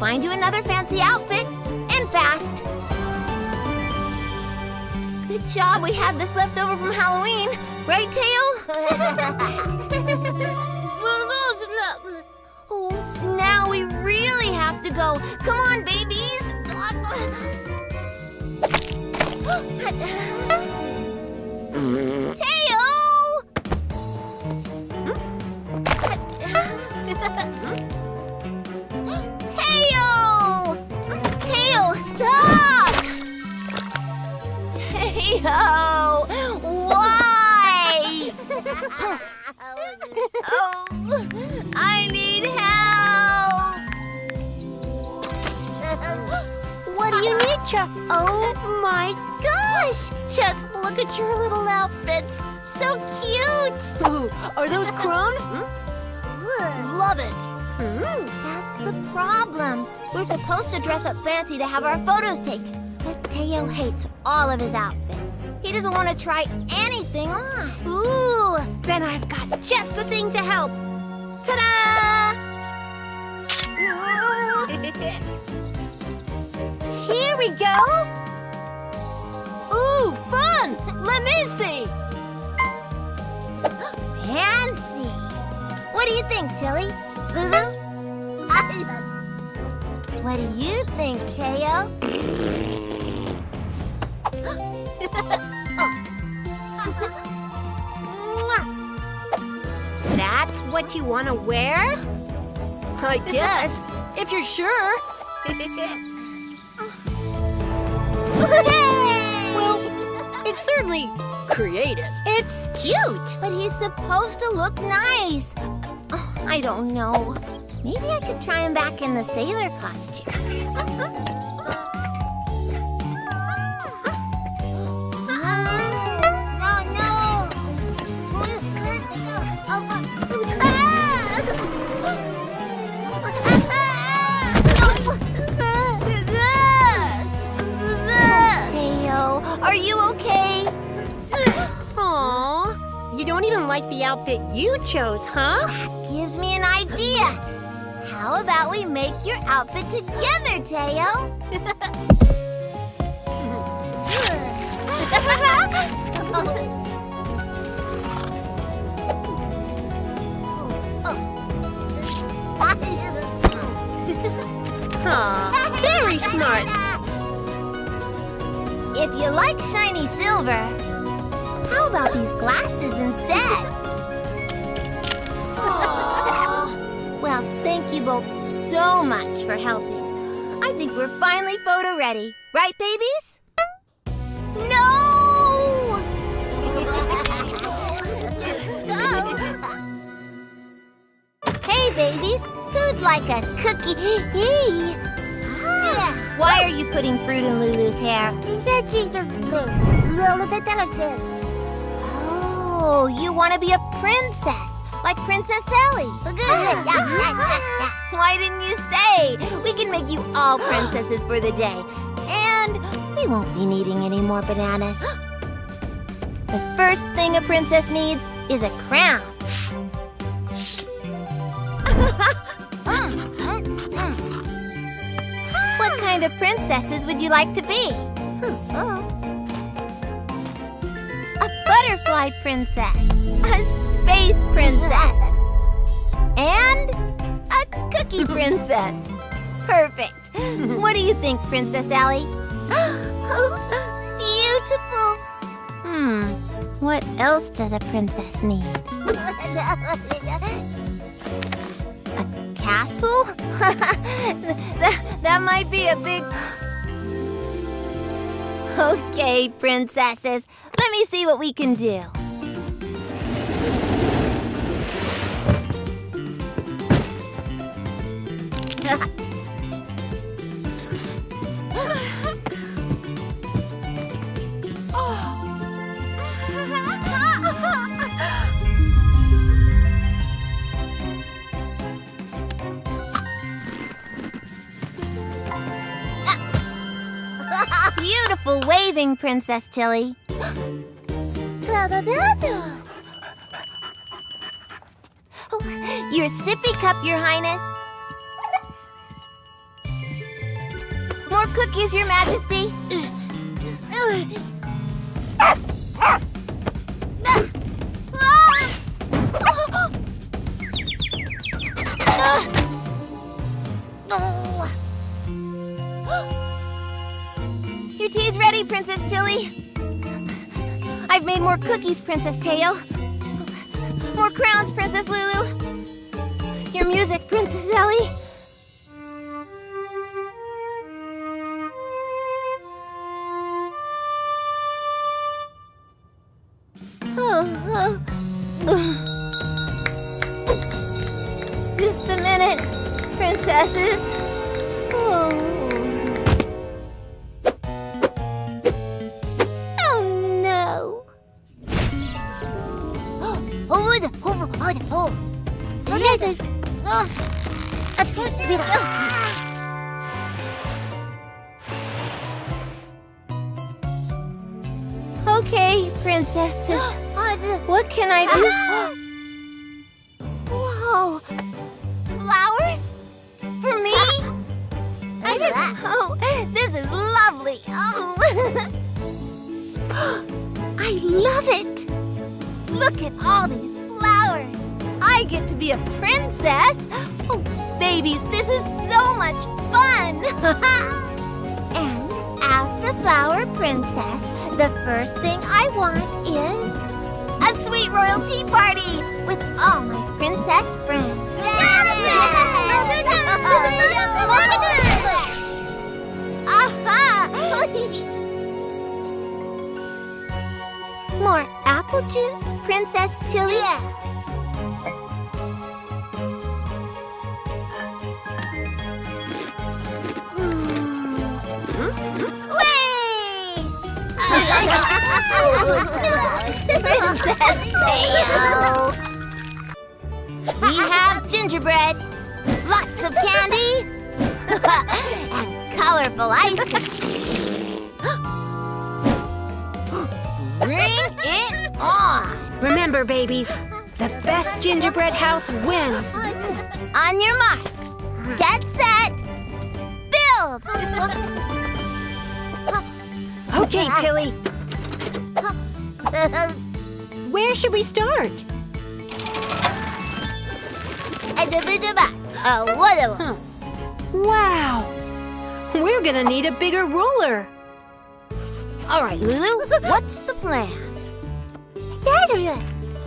A: Find you another fancy outfit and fast. Good job we had this left over from Halloween. Right, Teo? the problem. We're supposed to dress up fancy to have our photos taken. But Teo hates all of his outfits. He doesn't want to try anything on.
B: Ooh, then I've got just the thing to help. Ta-da! Here we go. Ooh, fun! Let me see.
A: Fancy. What do you think, Tilly? Lulu? what do you think, Teo?
B: That's what you want to wear? I guess, if you're sure. well, it's certainly creative. It's cute.
A: But he's supposed to look nice. Oh, I don't know. Maybe I could try him back in the sailor costume. No, no. Teo, are you okay?
B: You don't even like the outfit you chose, huh?
A: That Gives me an idea. How about we make your outfit together, Teo?
B: Aw, very smart.
A: If you like shiny silver, how about these glasses instead? Well, thank you both so much for helping. I think we're finally photo ready. Right, babies? No! hey, babies. Who'd like a cookie? Why are you putting fruit in Lulu's hair? Oh, you want to be a princess, like Princess Ellie. Why didn't you say? We can make you all princesses for the day. And we won't be needing any more bananas. The first thing a princess needs is a crown. What kind of princesses would you like to be? A butterfly princess, a space princess, and a cookie princess. Perfect. What do you think, Princess Allie? Beautiful. Hmm. What else does a princess need? A castle? that, that might be a big. Okay, princesses, let me see what we can do. Beautiful waving, Princess Tilly. Your sippy cup, Your Highness. More cookies, Your Majesty. Your tea's ready, Princess Tilly. I've made more cookies, Princess Teo. More crowns, Princess Lulu. Your music, Princess Ellie. All right, Lulu, what's the plan?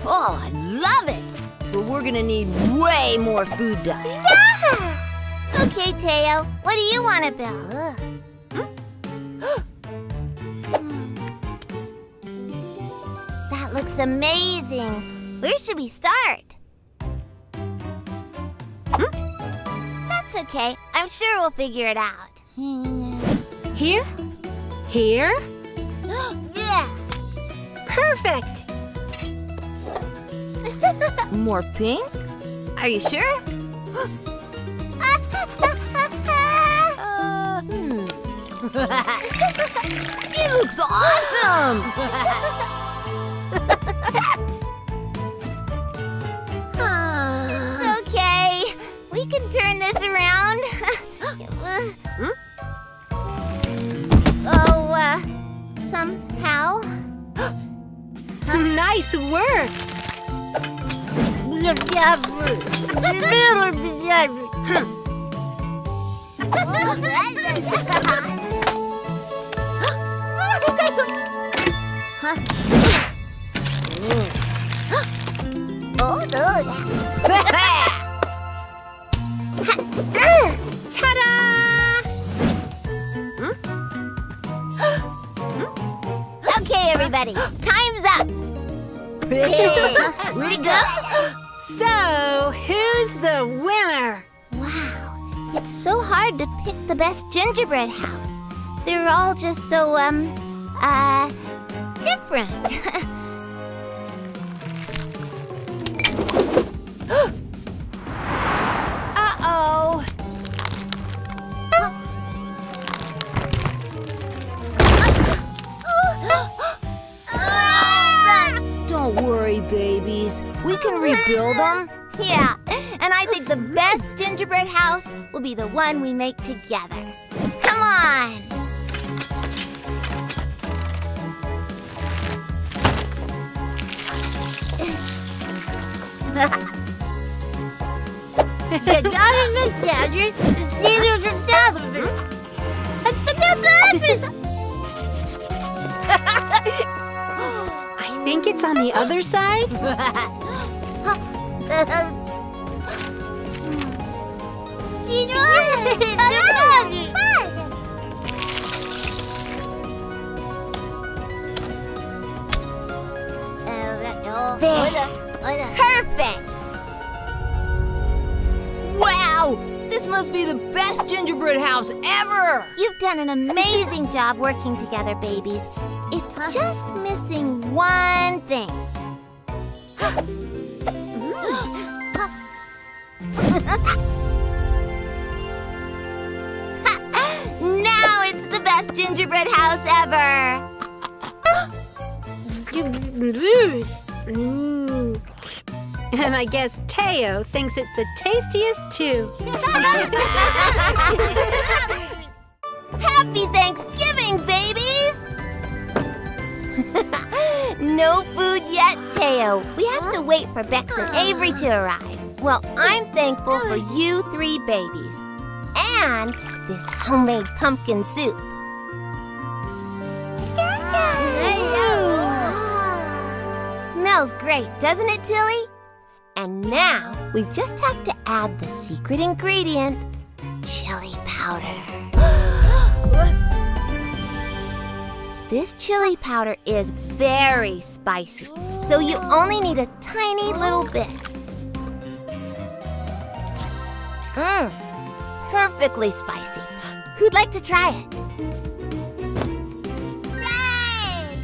A: Oh, I love it! But we're gonna need way more food dye. Okay, Teo, what do you want to build? Hmm. That looks amazing. Where should we start? That's okay. I'm sure we'll figure it out.
B: Here? Here?
A: Yeah.
B: Perfect!
A: More pink? Are you sure? Uh, hmm. it looks awesome! it's okay. We can turn this around. oh, somehow.
B: Nice work!
A: Oh, look.
B: Ta-da!
A: Ready. Time's up. Way to go.
B: So, who's the winner?
A: Wow, it's so hard to pick the best gingerbread house. They're all just so, um, uh, different.
C: Don't worry, babies. We can rebuild them.
A: yeah, and I think the best gingerbread house will be the one we make together. Come on.
B: I think it's on the other side.
A: There. Perfect.
C: Wow! This must be the best gingerbread house ever!
A: You've done an amazing job working together, babies. It's just missing one thing. now it's the best gingerbread house ever.
B: Mm. And I guess Teo thinks it's the tastiest too.
A: Happy Thanksgiving, babies! no food yet, Teo. We have to wait for Bex and Avery to arrive. Well, I'm thankful for you three babies and this homemade pumpkin soup. Smells great, doesn't it, Tilly? And now we just have to add the secret ingredient, chili powder. This chili powder is very spicy, so you only need a tiny little bit. Mmm, perfectly spicy. Who'd like to try it?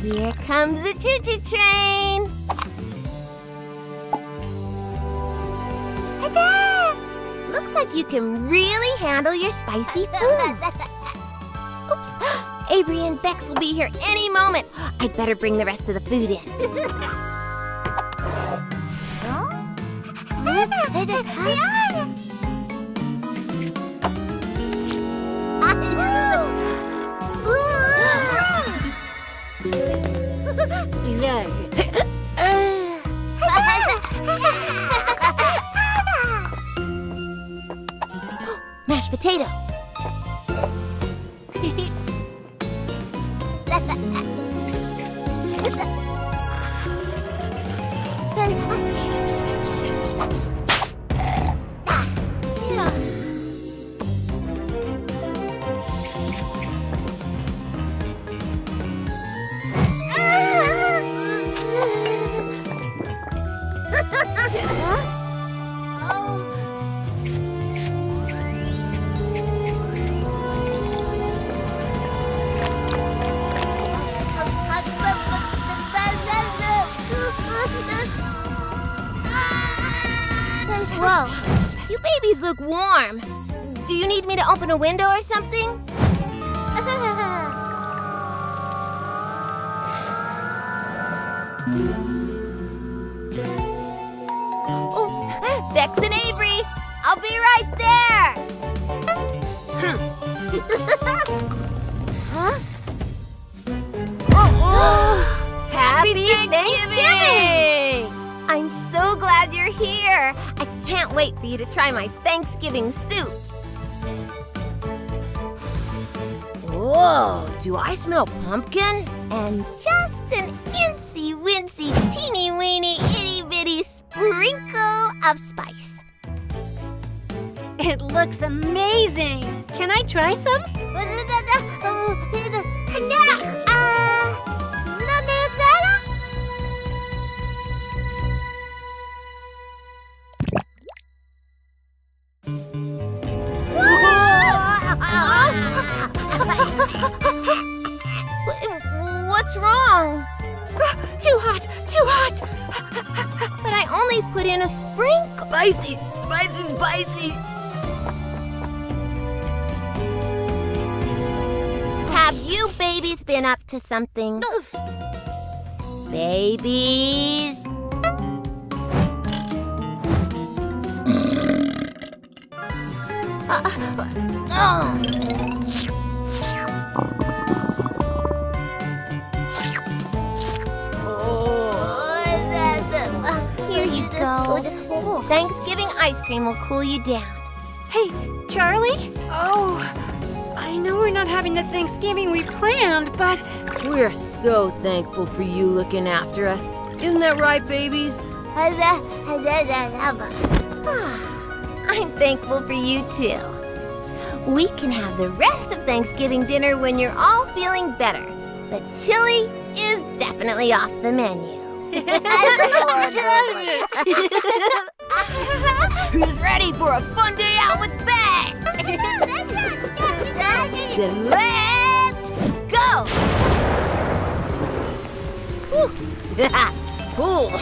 A: Here comes the choo-choo train. Looks like you can really handle your spicy food. Avery and Bex will be here any moment. I'd better bring the rest of the food in. Mashed potato. Open a window or something? oh, Bex and Avery, I'll be right there. huh? Happy Thanksgiving! I'm so glad you're here. I can't wait for you to try my Thanksgiving soup.
C: Do I smell pumpkin?
A: And just an incy wincy teeny weeny itty bitty sprinkle of spice.
B: It looks amazing. Can I try some?
C: Spicy, spicy, spicy.
A: Have you babies been up to something? babies? Here Thanksgiving ice cream will cool you down.
B: Hey, Charlie? Oh, I know we're not having the Thanksgiving we planned, but
C: We're so thankful for you looking after us. Isn't that right, babies?
A: I'm thankful for you too. We can have the rest of Thanksgiving dinner when you're all feeling better. But chili is definitely off the menu.
C: Who's ready for a fun day out with bags? then let's go! Cool.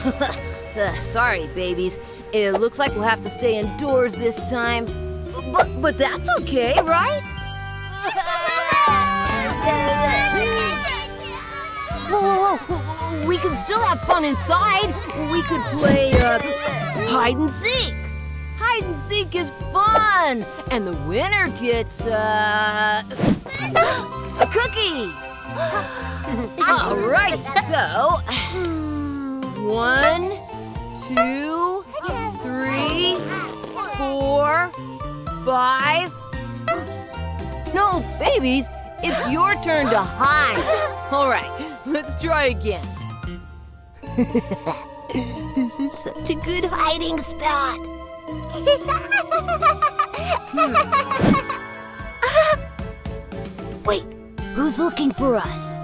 C: Uh, Sorry, babies. It looks like we'll have to stay indoors this time. But, but that's okay, right? Whoa, whoa, whoa, We can still have fun inside. We could play uh, hide and seek. Hide and seek is fun, and the winner gets uh, a cookie. All right, so one, two, three, four, five. No, babies, it's your turn to hide. All right, let's try again. this is such a good hiding spot. Wait, who's looking for us?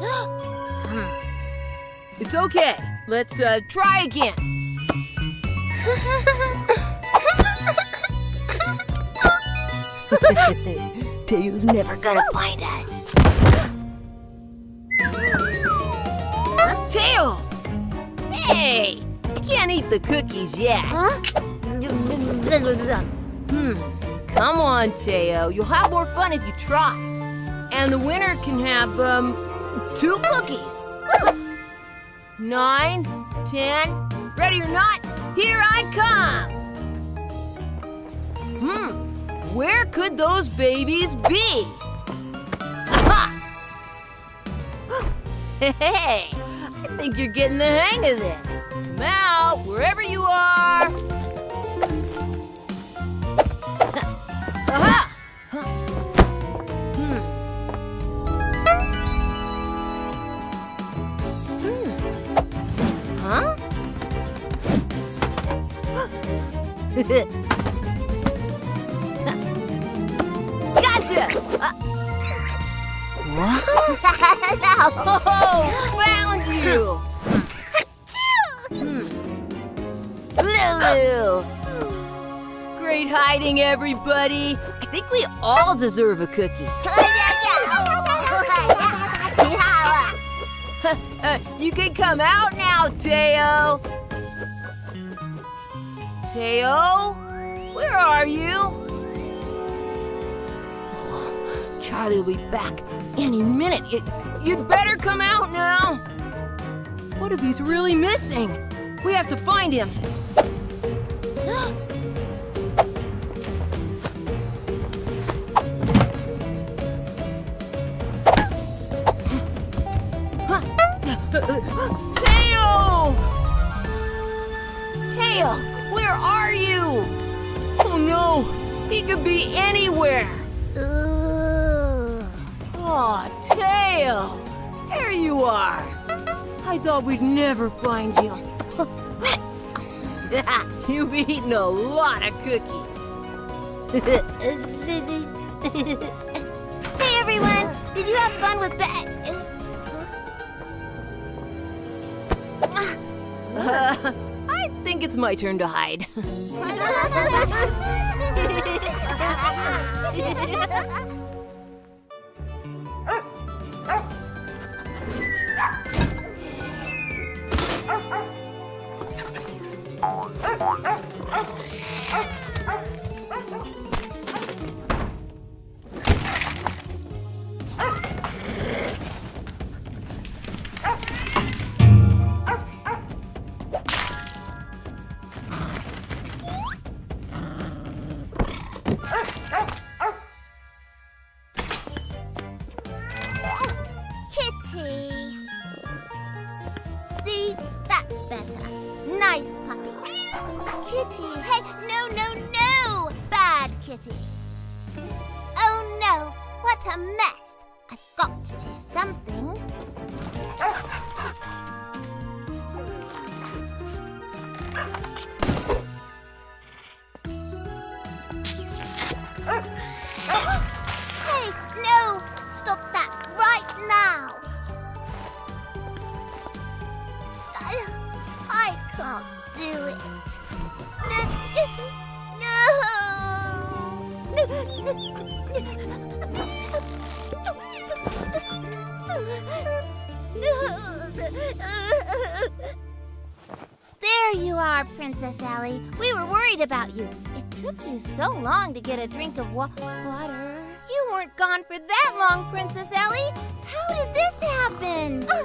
C: It's okay. Let's uh, try again. Teo's never gonna find us. Teo! Hey! You can't eat the cookies yet. Huh? Hmm. Come on, Teo. You'll have more fun if you try. And the winner can have, um, two cookies. Nine, ten, ready or not, here I come! Hmm, where could those babies be? Aha! Hey, I think you're getting the hang of this. Come out, wherever you are. Aha! Hmm. Huh? gotcha! Uh? Oh, found you! Hmm. Lulu! Great hiding, everybody! I think we all deserve a cookie. You can come out now, Teo. Teo, where are you? Charlie will be back any minute. You, you'd better come out now. What if he's really missing? We have to find him. Teo! Teo, where are you? Oh no, he could be anywhere. Oh, Tail, there you are. I thought we'd never find you. You've eaten a lot of cookies.
A: Hey everyone! Did you have fun with Bex?
C: Uh, I think it's my turn to hide.
A: Kitty. About you. It took you so long to get a drink of wa- water. You weren't gone for that long, Princess Ellie. How did this happen?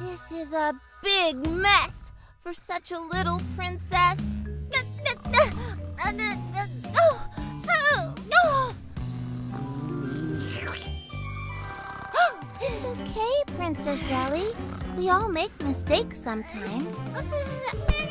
A: This is a big mess for such a little princess. Make mistakes sometimes. Mmm.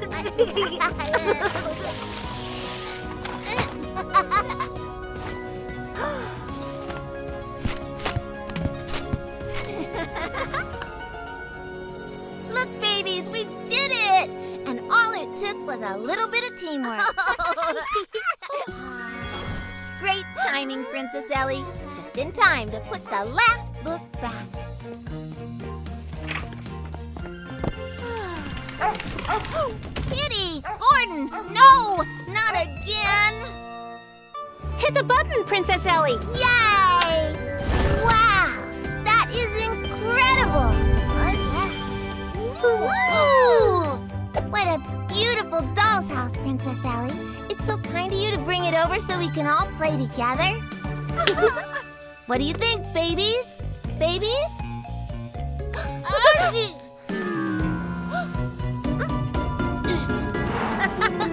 A: Look, babies, we did it! And all it took was a little bit of teamwork. Great timing, Princess Ellie. Just in time to put the last book back. Kitty! Gordon! No! Not again!
B: Hit the button, Princess Ellie.
A: Yay! Wow! That is incredible! Ooh! What a beautiful doll's house, Princess Ellie. It's so kind of you to bring it over so we can all play together. what do you think, babies? Babies?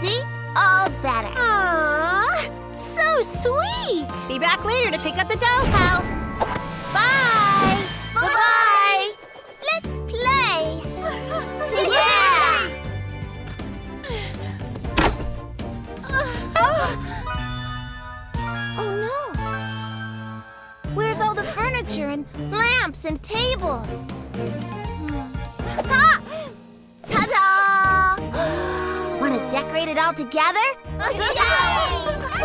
A: See? All better.
B: Aww, so sweet. Be back later to pick up the doll's house.
A: Bye. Bye-bye. Let's play. yeah. oh, no. Where's all the furniture and lamps and tables? Ha! Decorate it all together? Yay!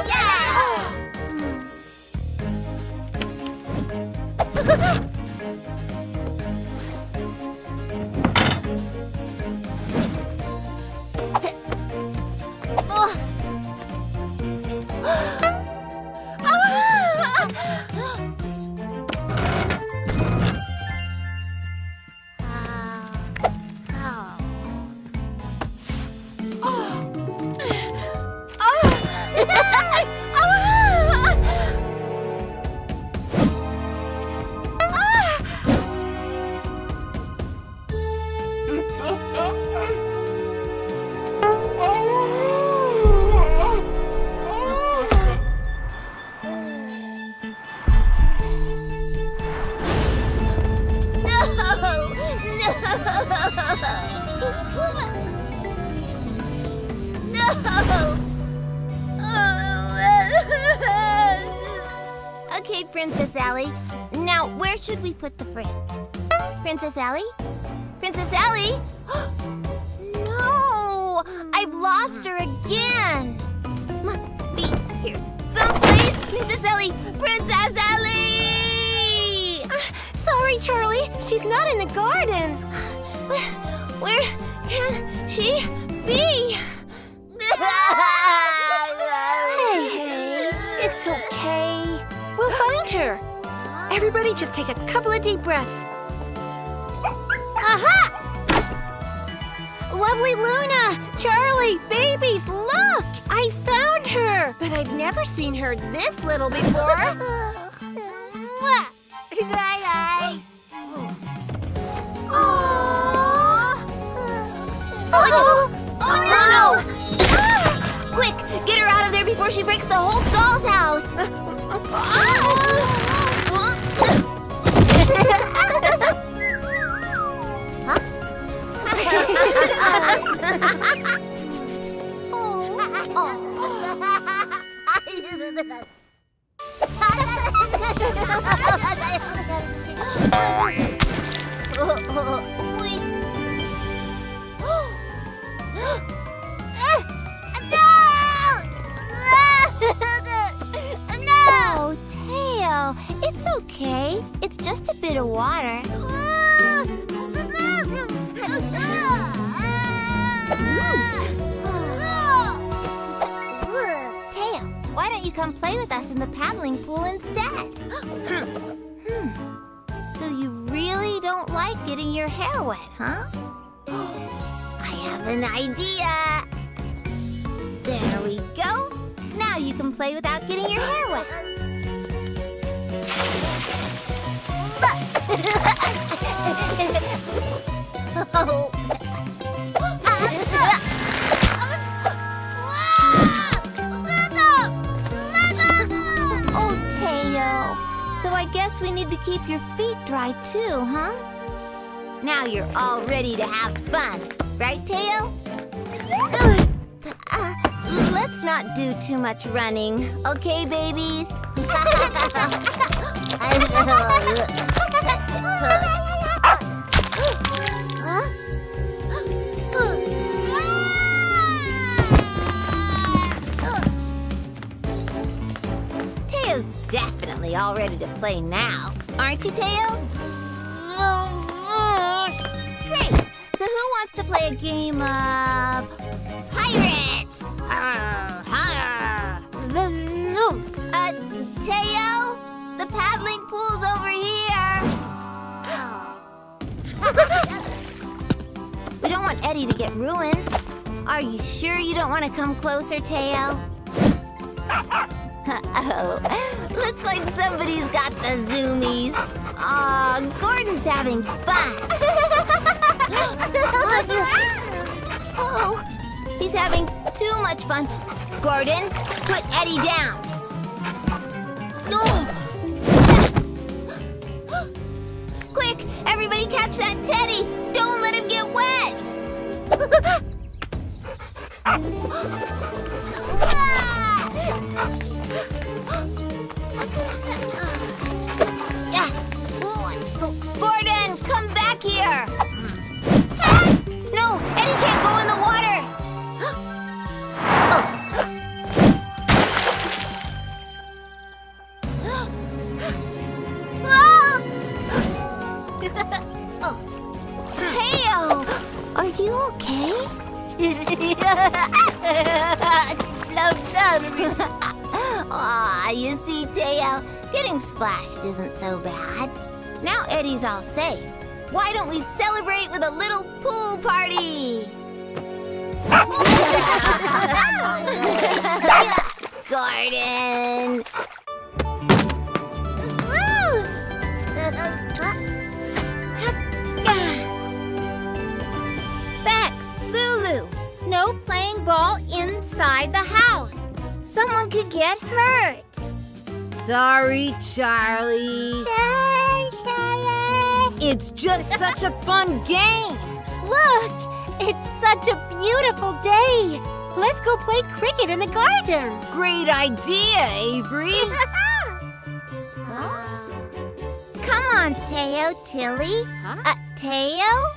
A: Yeah! should we put the fridge? Princess Allie? Princess Allie? no! I've lost her again! Must be here someplace! Princess Ellie! Princess Ellie!
B: Ah, sorry, Charlie. She's not in the garden.
A: Where can she be?
B: Hey, hey. It's okay. We'll find her. Everybody just take a couple of deep breaths. Aha! Lovely Luna! Charlie! Babies, look! I found her! But I've never seen her this little before. Mwah! Hi,
A: Oh, no! Oh, oh, ah! Quick, get her out of there before she breaks the whole doll's house. Ah! Oh, it's okay. It's just a bit of water. Tail, why don't you come play with us in the paddling pool instead? Hmm. So you really don't like getting your hair wet, huh? I have an idea. There we go. Now you can play without getting your hair wet. oh. Guess we need to keep your feet dry too, huh? Now you're all ready to have fun, right, Teo? Uh, let's not do too much running, okay, babies? definitely all ready to play now. Aren't you, Teo? Great! So who wants to play a game of pirates? Arr, arr. Uh, Teo, the paddling pool's over here. we don't want Eddie to get ruined. Are you sure you don't want to come closer, Teo? Oh, looks like somebody's got the zoomies. Aw, Gordon's having fun. oh, he's having too much fun. Gordon, put Eddie down. Oh. Quick, everybody catch that teddy. Don't let him get wet. Ah! Gordon, come back here! No, Eddie can't go in the water! Heyo! Are you okay?
D: Love, that.
A: Aw, you see, Teo, getting splashed isn't so bad. Now Eddie's all safe. Why don't we celebrate with a little pool party? Gordon! Someone could get hurt.
C: Sorry, Charlie. It's just such a fun game.
B: Look, it's such a beautiful day. Let's go play cricket in the garden.
C: Great idea, Avery.
A: Come on, Teo, Tilly. Uh, Teo?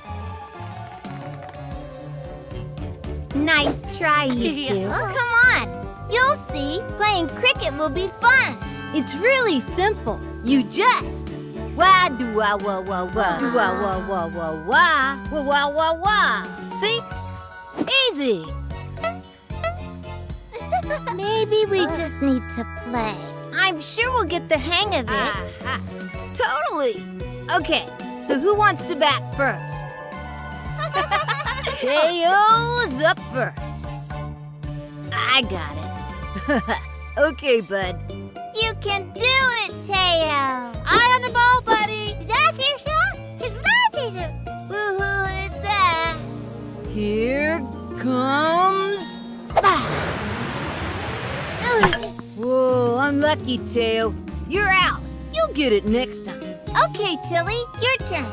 A: Nice try, you two. Come on. You'll see. Playing cricket will be fun.
C: It's really simple. You just wah do wah wah wah wah wah wah wah wah wah wah wah wah wah. See? Easy.
A: Maybe we just need to play. I'm sure we'll get the hang of it.
C: Aha. Totally. Okay, so who wants to bat first? Teo's up first. I got it. okay, bud.
A: You can do it, Teo.
B: Eye on the ball, buddy. That's your shot. It's not your
A: Woohoo is that?
C: Here comes. Whoa, unlucky, Teo. You're out. You'll get it next time.
A: Okay, Tilly, your turn.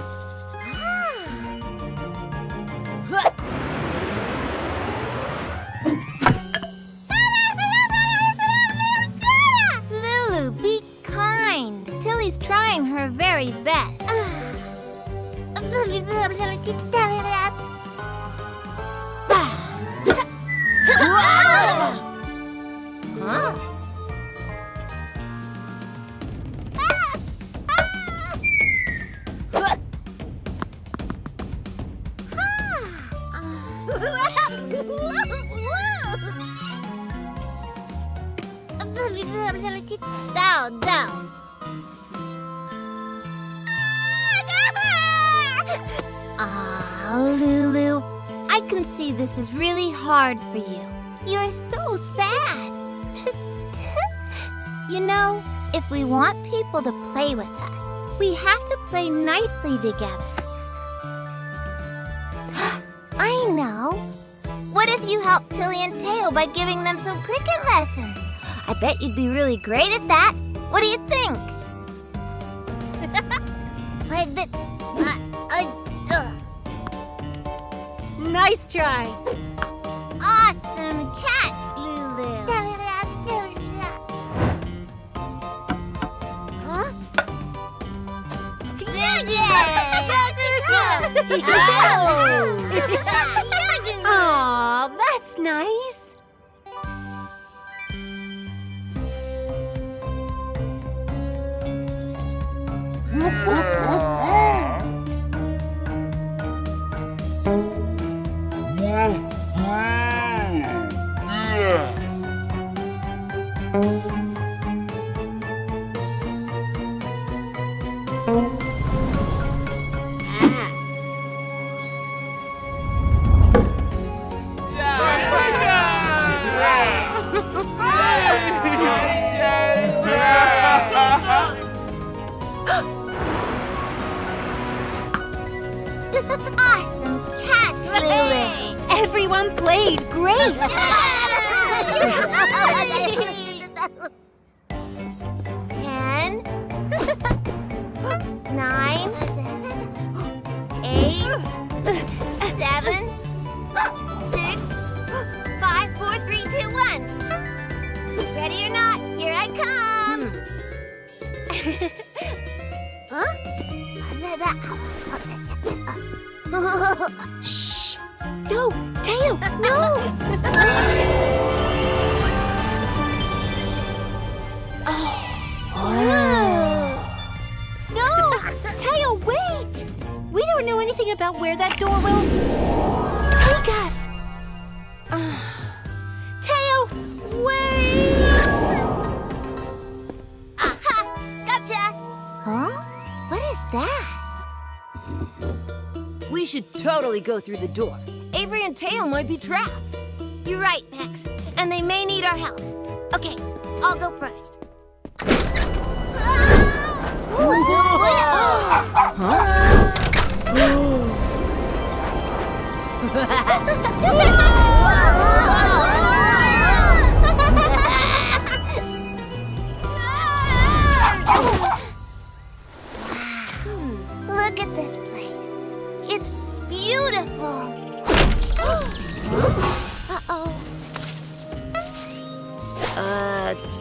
A: Lulu, be kind. Tilly's trying her very best. Huh? Down, down. Ah, Lulu, I can see this is really hard for you. You're so sad. you know, if we want people to play with us, we have to play nicely together. I know. What if you help Tilly and Teo by giving them some cricket lessons? I bet you'd be really great at that. What do you think? But the- uh, uh, uh.
B: Nice try.
A: Awesome catch, Lulu. Huh? Yeah!
B: Aw, that's nice. Yeah. Played great.
A: Ten, nine, eight, seven, six, five, four, three, two, one. Ready or not, here I come. huh?
B: Shh. No, tail! No! oh. oh. No! Tail, wait! We don't know anything about where that door will take us! Uh. Tail, wait! Aha! Gotcha! Huh? What is that?
C: We should totally go through the door. Teo might be trapped.
A: You're right, Bex. And they may need our help. Okay, I'll go first. Look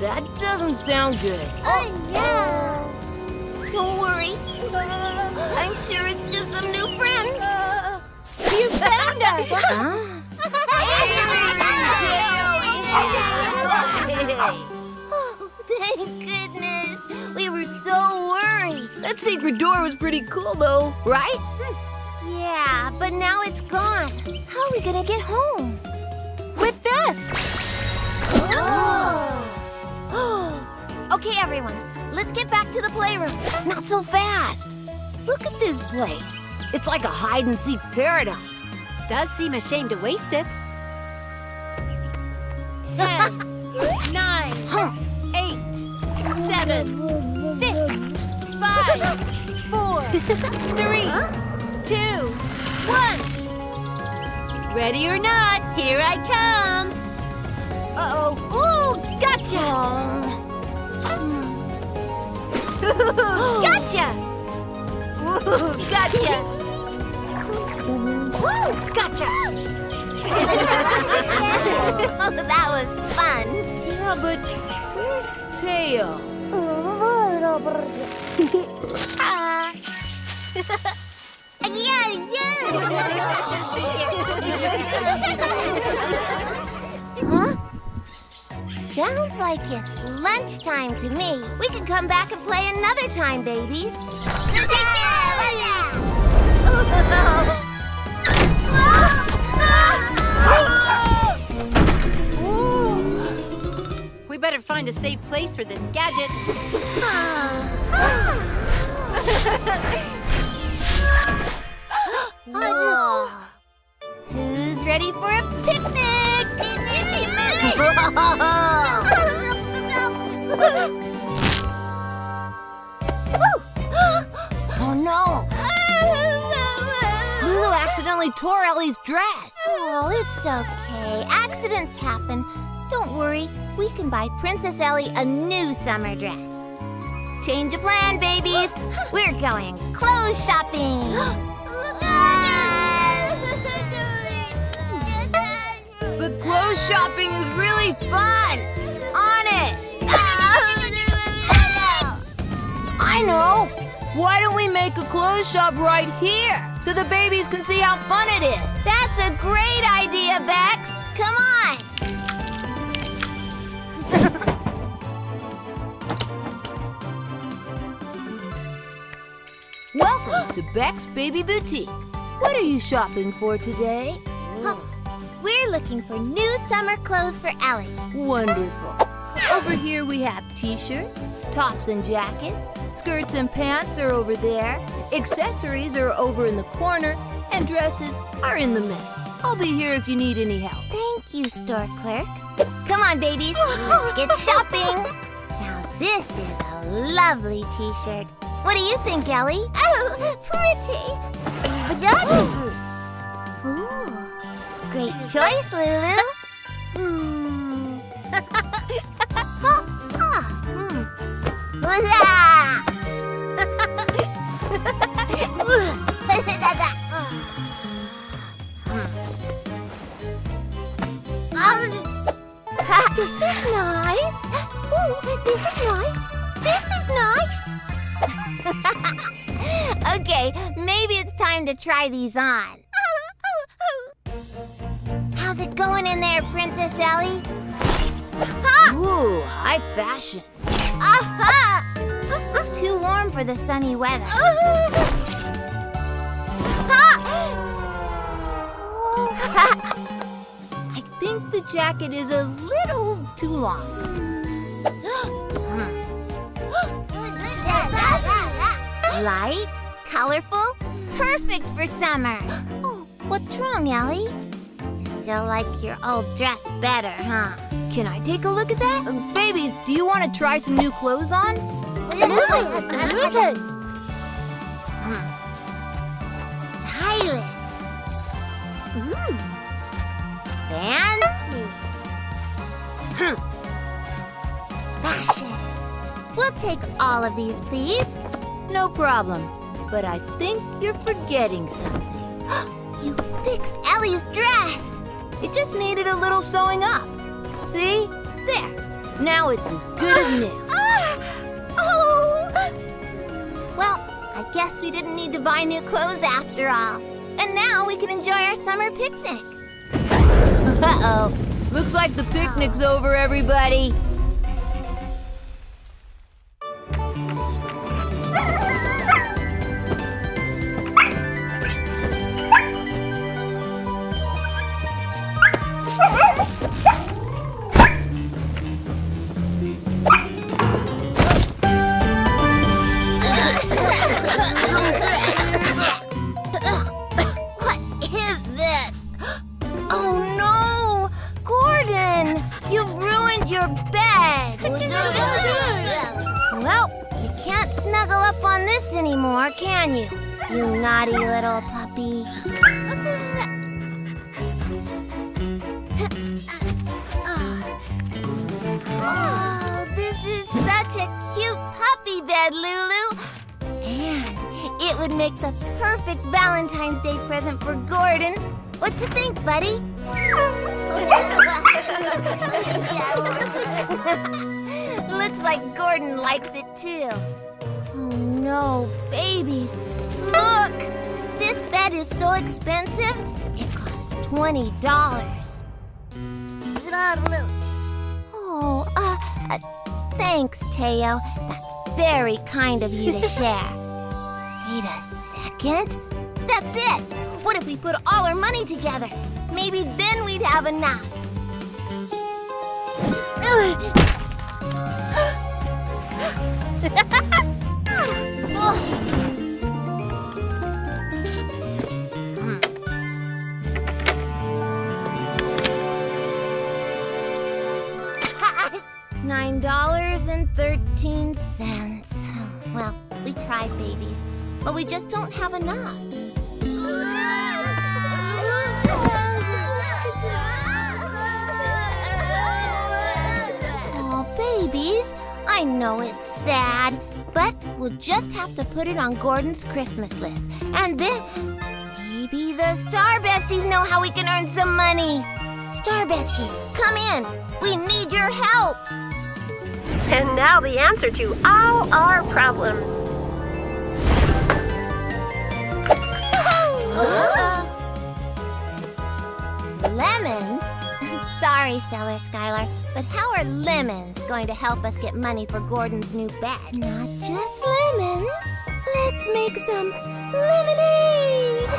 C: that doesn't sound good.
A: Oh, no. Don't worry. I'm sure it's just some new friends.
B: You found us!
C: Huh?
A: Oh, thank goodness. We were so worried.
C: That secret door was pretty cool, though, right?
A: Yeah, but now it's gone. How are we gonna get home?
B: With this! Oh.
A: okay, everyone, let's get back to the playroom.
C: Not so fast. Look at this place. It's like a hide and seek paradise.
B: Does seem a shame to waste it. Ten, nine, eight, seven, six, five, four, three, two, one. Ready or not, here I come. Uh-oh. Ooh, gotcha! gotcha! Ooh, gotcha! Woo, gotcha!
A: that was fun.
C: Yeah, but where's Teo?
A: Ah. yeah, yeah. huh? Sounds like it's lunchtime to me. We can come back and play another time, babies.
B: We better find a safe place for this gadget.
A: Who's ready for a picnic?
C: Oh no! Lulu accidentally tore Ellie's dress.
A: Oh, it's okay. Accidents happen. Don't worry. We can buy Princess Ellie a new summer dress. Change of plan, babies. We're going clothes shopping.
C: But clothes shopping is really fun. Honest. I know. Why don't we make a clothes shop right here so the babies can see how fun it is?
A: That's a great idea, Bex. Come on.
C: Welcome to Beck's Baby Boutique. What are you shopping for today?
A: We're looking for new summer clothes for Ellie.
C: Wonderful. Over here we have t-shirts, tops and jackets, skirts and pants are over there, accessories are over in the corner, and dresses are in the middle. I'll be here if you need any help.
A: Thank you, store clerk. Come on, babies. Let's get shopping. Now, this is a lovely t-shirt. What do you think, Ellie? Oh, pretty. Great choice, Lulu. Hmm. Ha, hmm. this is nice. Ooh, this is nice. This is nice. okay, maybe it's time to try these on. How's it going in there, Princess Ellie? Ha!
C: Ooh, high fashion.
A: Aha! Too warm for the sunny weather.
C: I think the jacket is a little too long.
A: Light, colorful, perfect for summer. What's wrong, Ellie? You still like your old dress better, huh?
C: Can I take a look at that? Um, babies, do you want to try some new clothes on?
A: Stylish. Mm. Fancy. Fashion. We'll take all of these, please.
C: No problem. But I think you're forgetting something.
A: you fixed Ellie's dress.
C: It just needed a little sewing up. See? There. Now it's as good as new.
A: Ah! Oh! Well, I guess we didn't need to buy new clothes after all. And now we can enjoy our summer picnic.
C: Uh-oh. Looks like the picnic's over, everybody.
A: Your bed! well, you can't snuggle up on this anymore, can you? You naughty little puppy. Oh, this is such a cute puppy bed, Lulu. And it would make the perfect Valentine's Day present for Gordon. What you think, buddy? Looks like Gordon likes it too. Oh no, babies. Look! This bed is so expensive, it costs $20. Oh, uh, uh, thanks, Teo. That's very kind of you to share. Wait a second. That's it. What if we put all our money together? Maybe then we'd have enough. Nine dollars and thirteen cents. Well, we tried, babies, but we just don't have enough. Babies, I know it's sad, but we'll just have to put it on Gordon's Christmas list. And then maybe the Star Besties know how we can earn some money. Star Besties, come in. We need your help.
B: And now the answer to all our problems. Uh-huh.
A: Lemons? Sorry, Stellar Skylar, but how are lemons going to help us get money for Gordon's new bed? Not just lemons. Let's make some lemonade!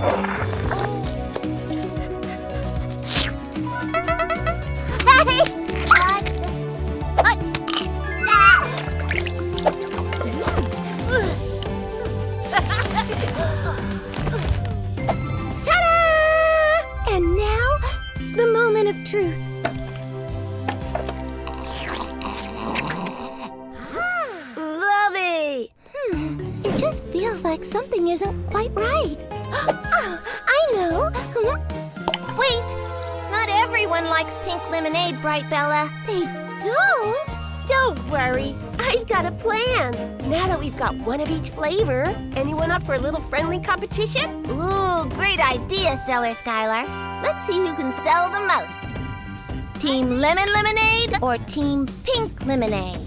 A: Ta-da! Feels like something isn't quite right. Oh, I know. Hmm. Wait, not everyone likes pink lemonade, Bright Bella. They don't?
B: Don't worry, I've got a plan. Now that we've got one of each flavor, anyone up for a little friendly competition?
A: Ooh, great idea, Stellar Skylar. Let's see who can sell the most. Team Lemon Lemonade or Team Pink Lemonade?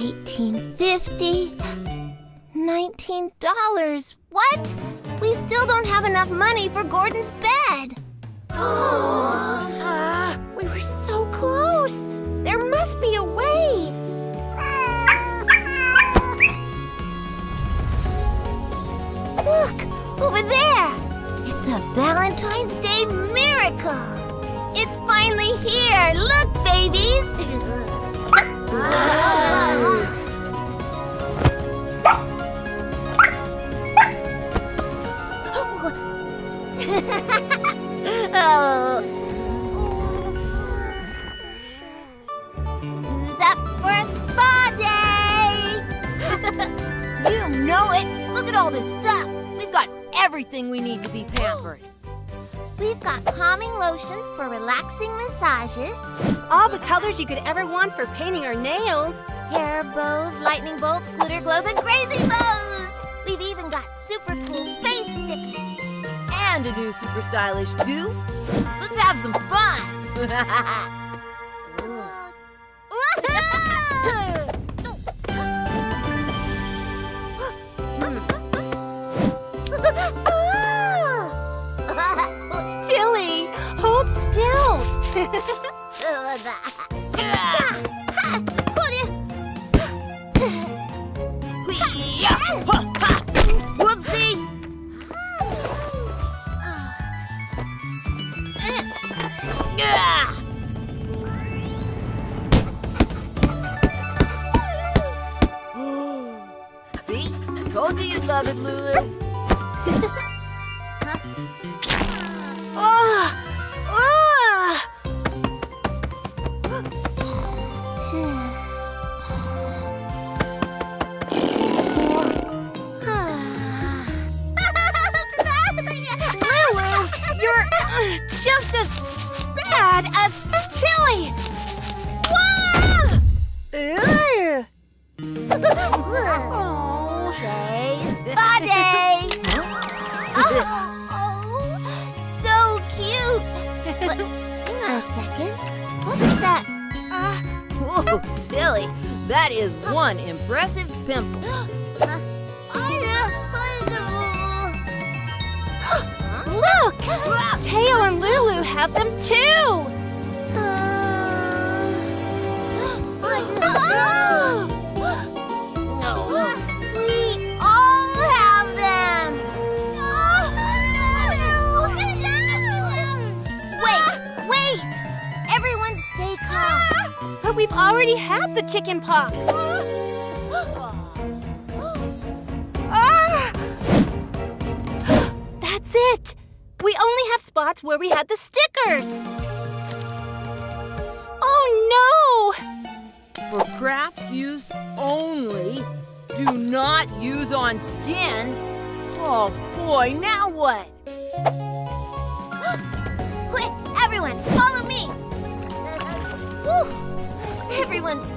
A: 1850. $19. What? We still don't have enough money for Gordon's bed.
B: Oh, uh, we were so close. There must be a way.
A: Look, over there. It's a Valentine's Day miracle. It's finally here. Look, babies.
C: Look at all this stuff. We've got everything we need to be pampered.
A: We've got calming lotions for relaxing massages,
B: All the colors you could ever want for painting our nails.
A: hair bows, lightning bolts, glitter glows, and crazy bows. We've even got super cool face stickers.
C: And a new super stylish do. Let's have some fun. See? Told you you'd love it, Lulu.
B: Ah! That's it. We only have spots where we had the stickers. Oh no!
C: For craft use only. Do not use on skin. Oh boy, now what?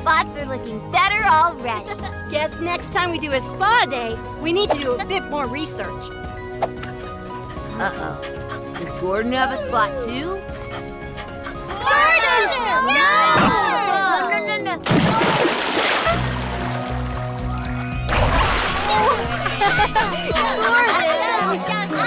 A: spots are looking better already.
B: Guess next time we do a spa day, we need to do a bit more research.
C: Uh-oh. Does Gordon have a spot too?
A: Gordon! No! No, no, no, no. Gordon!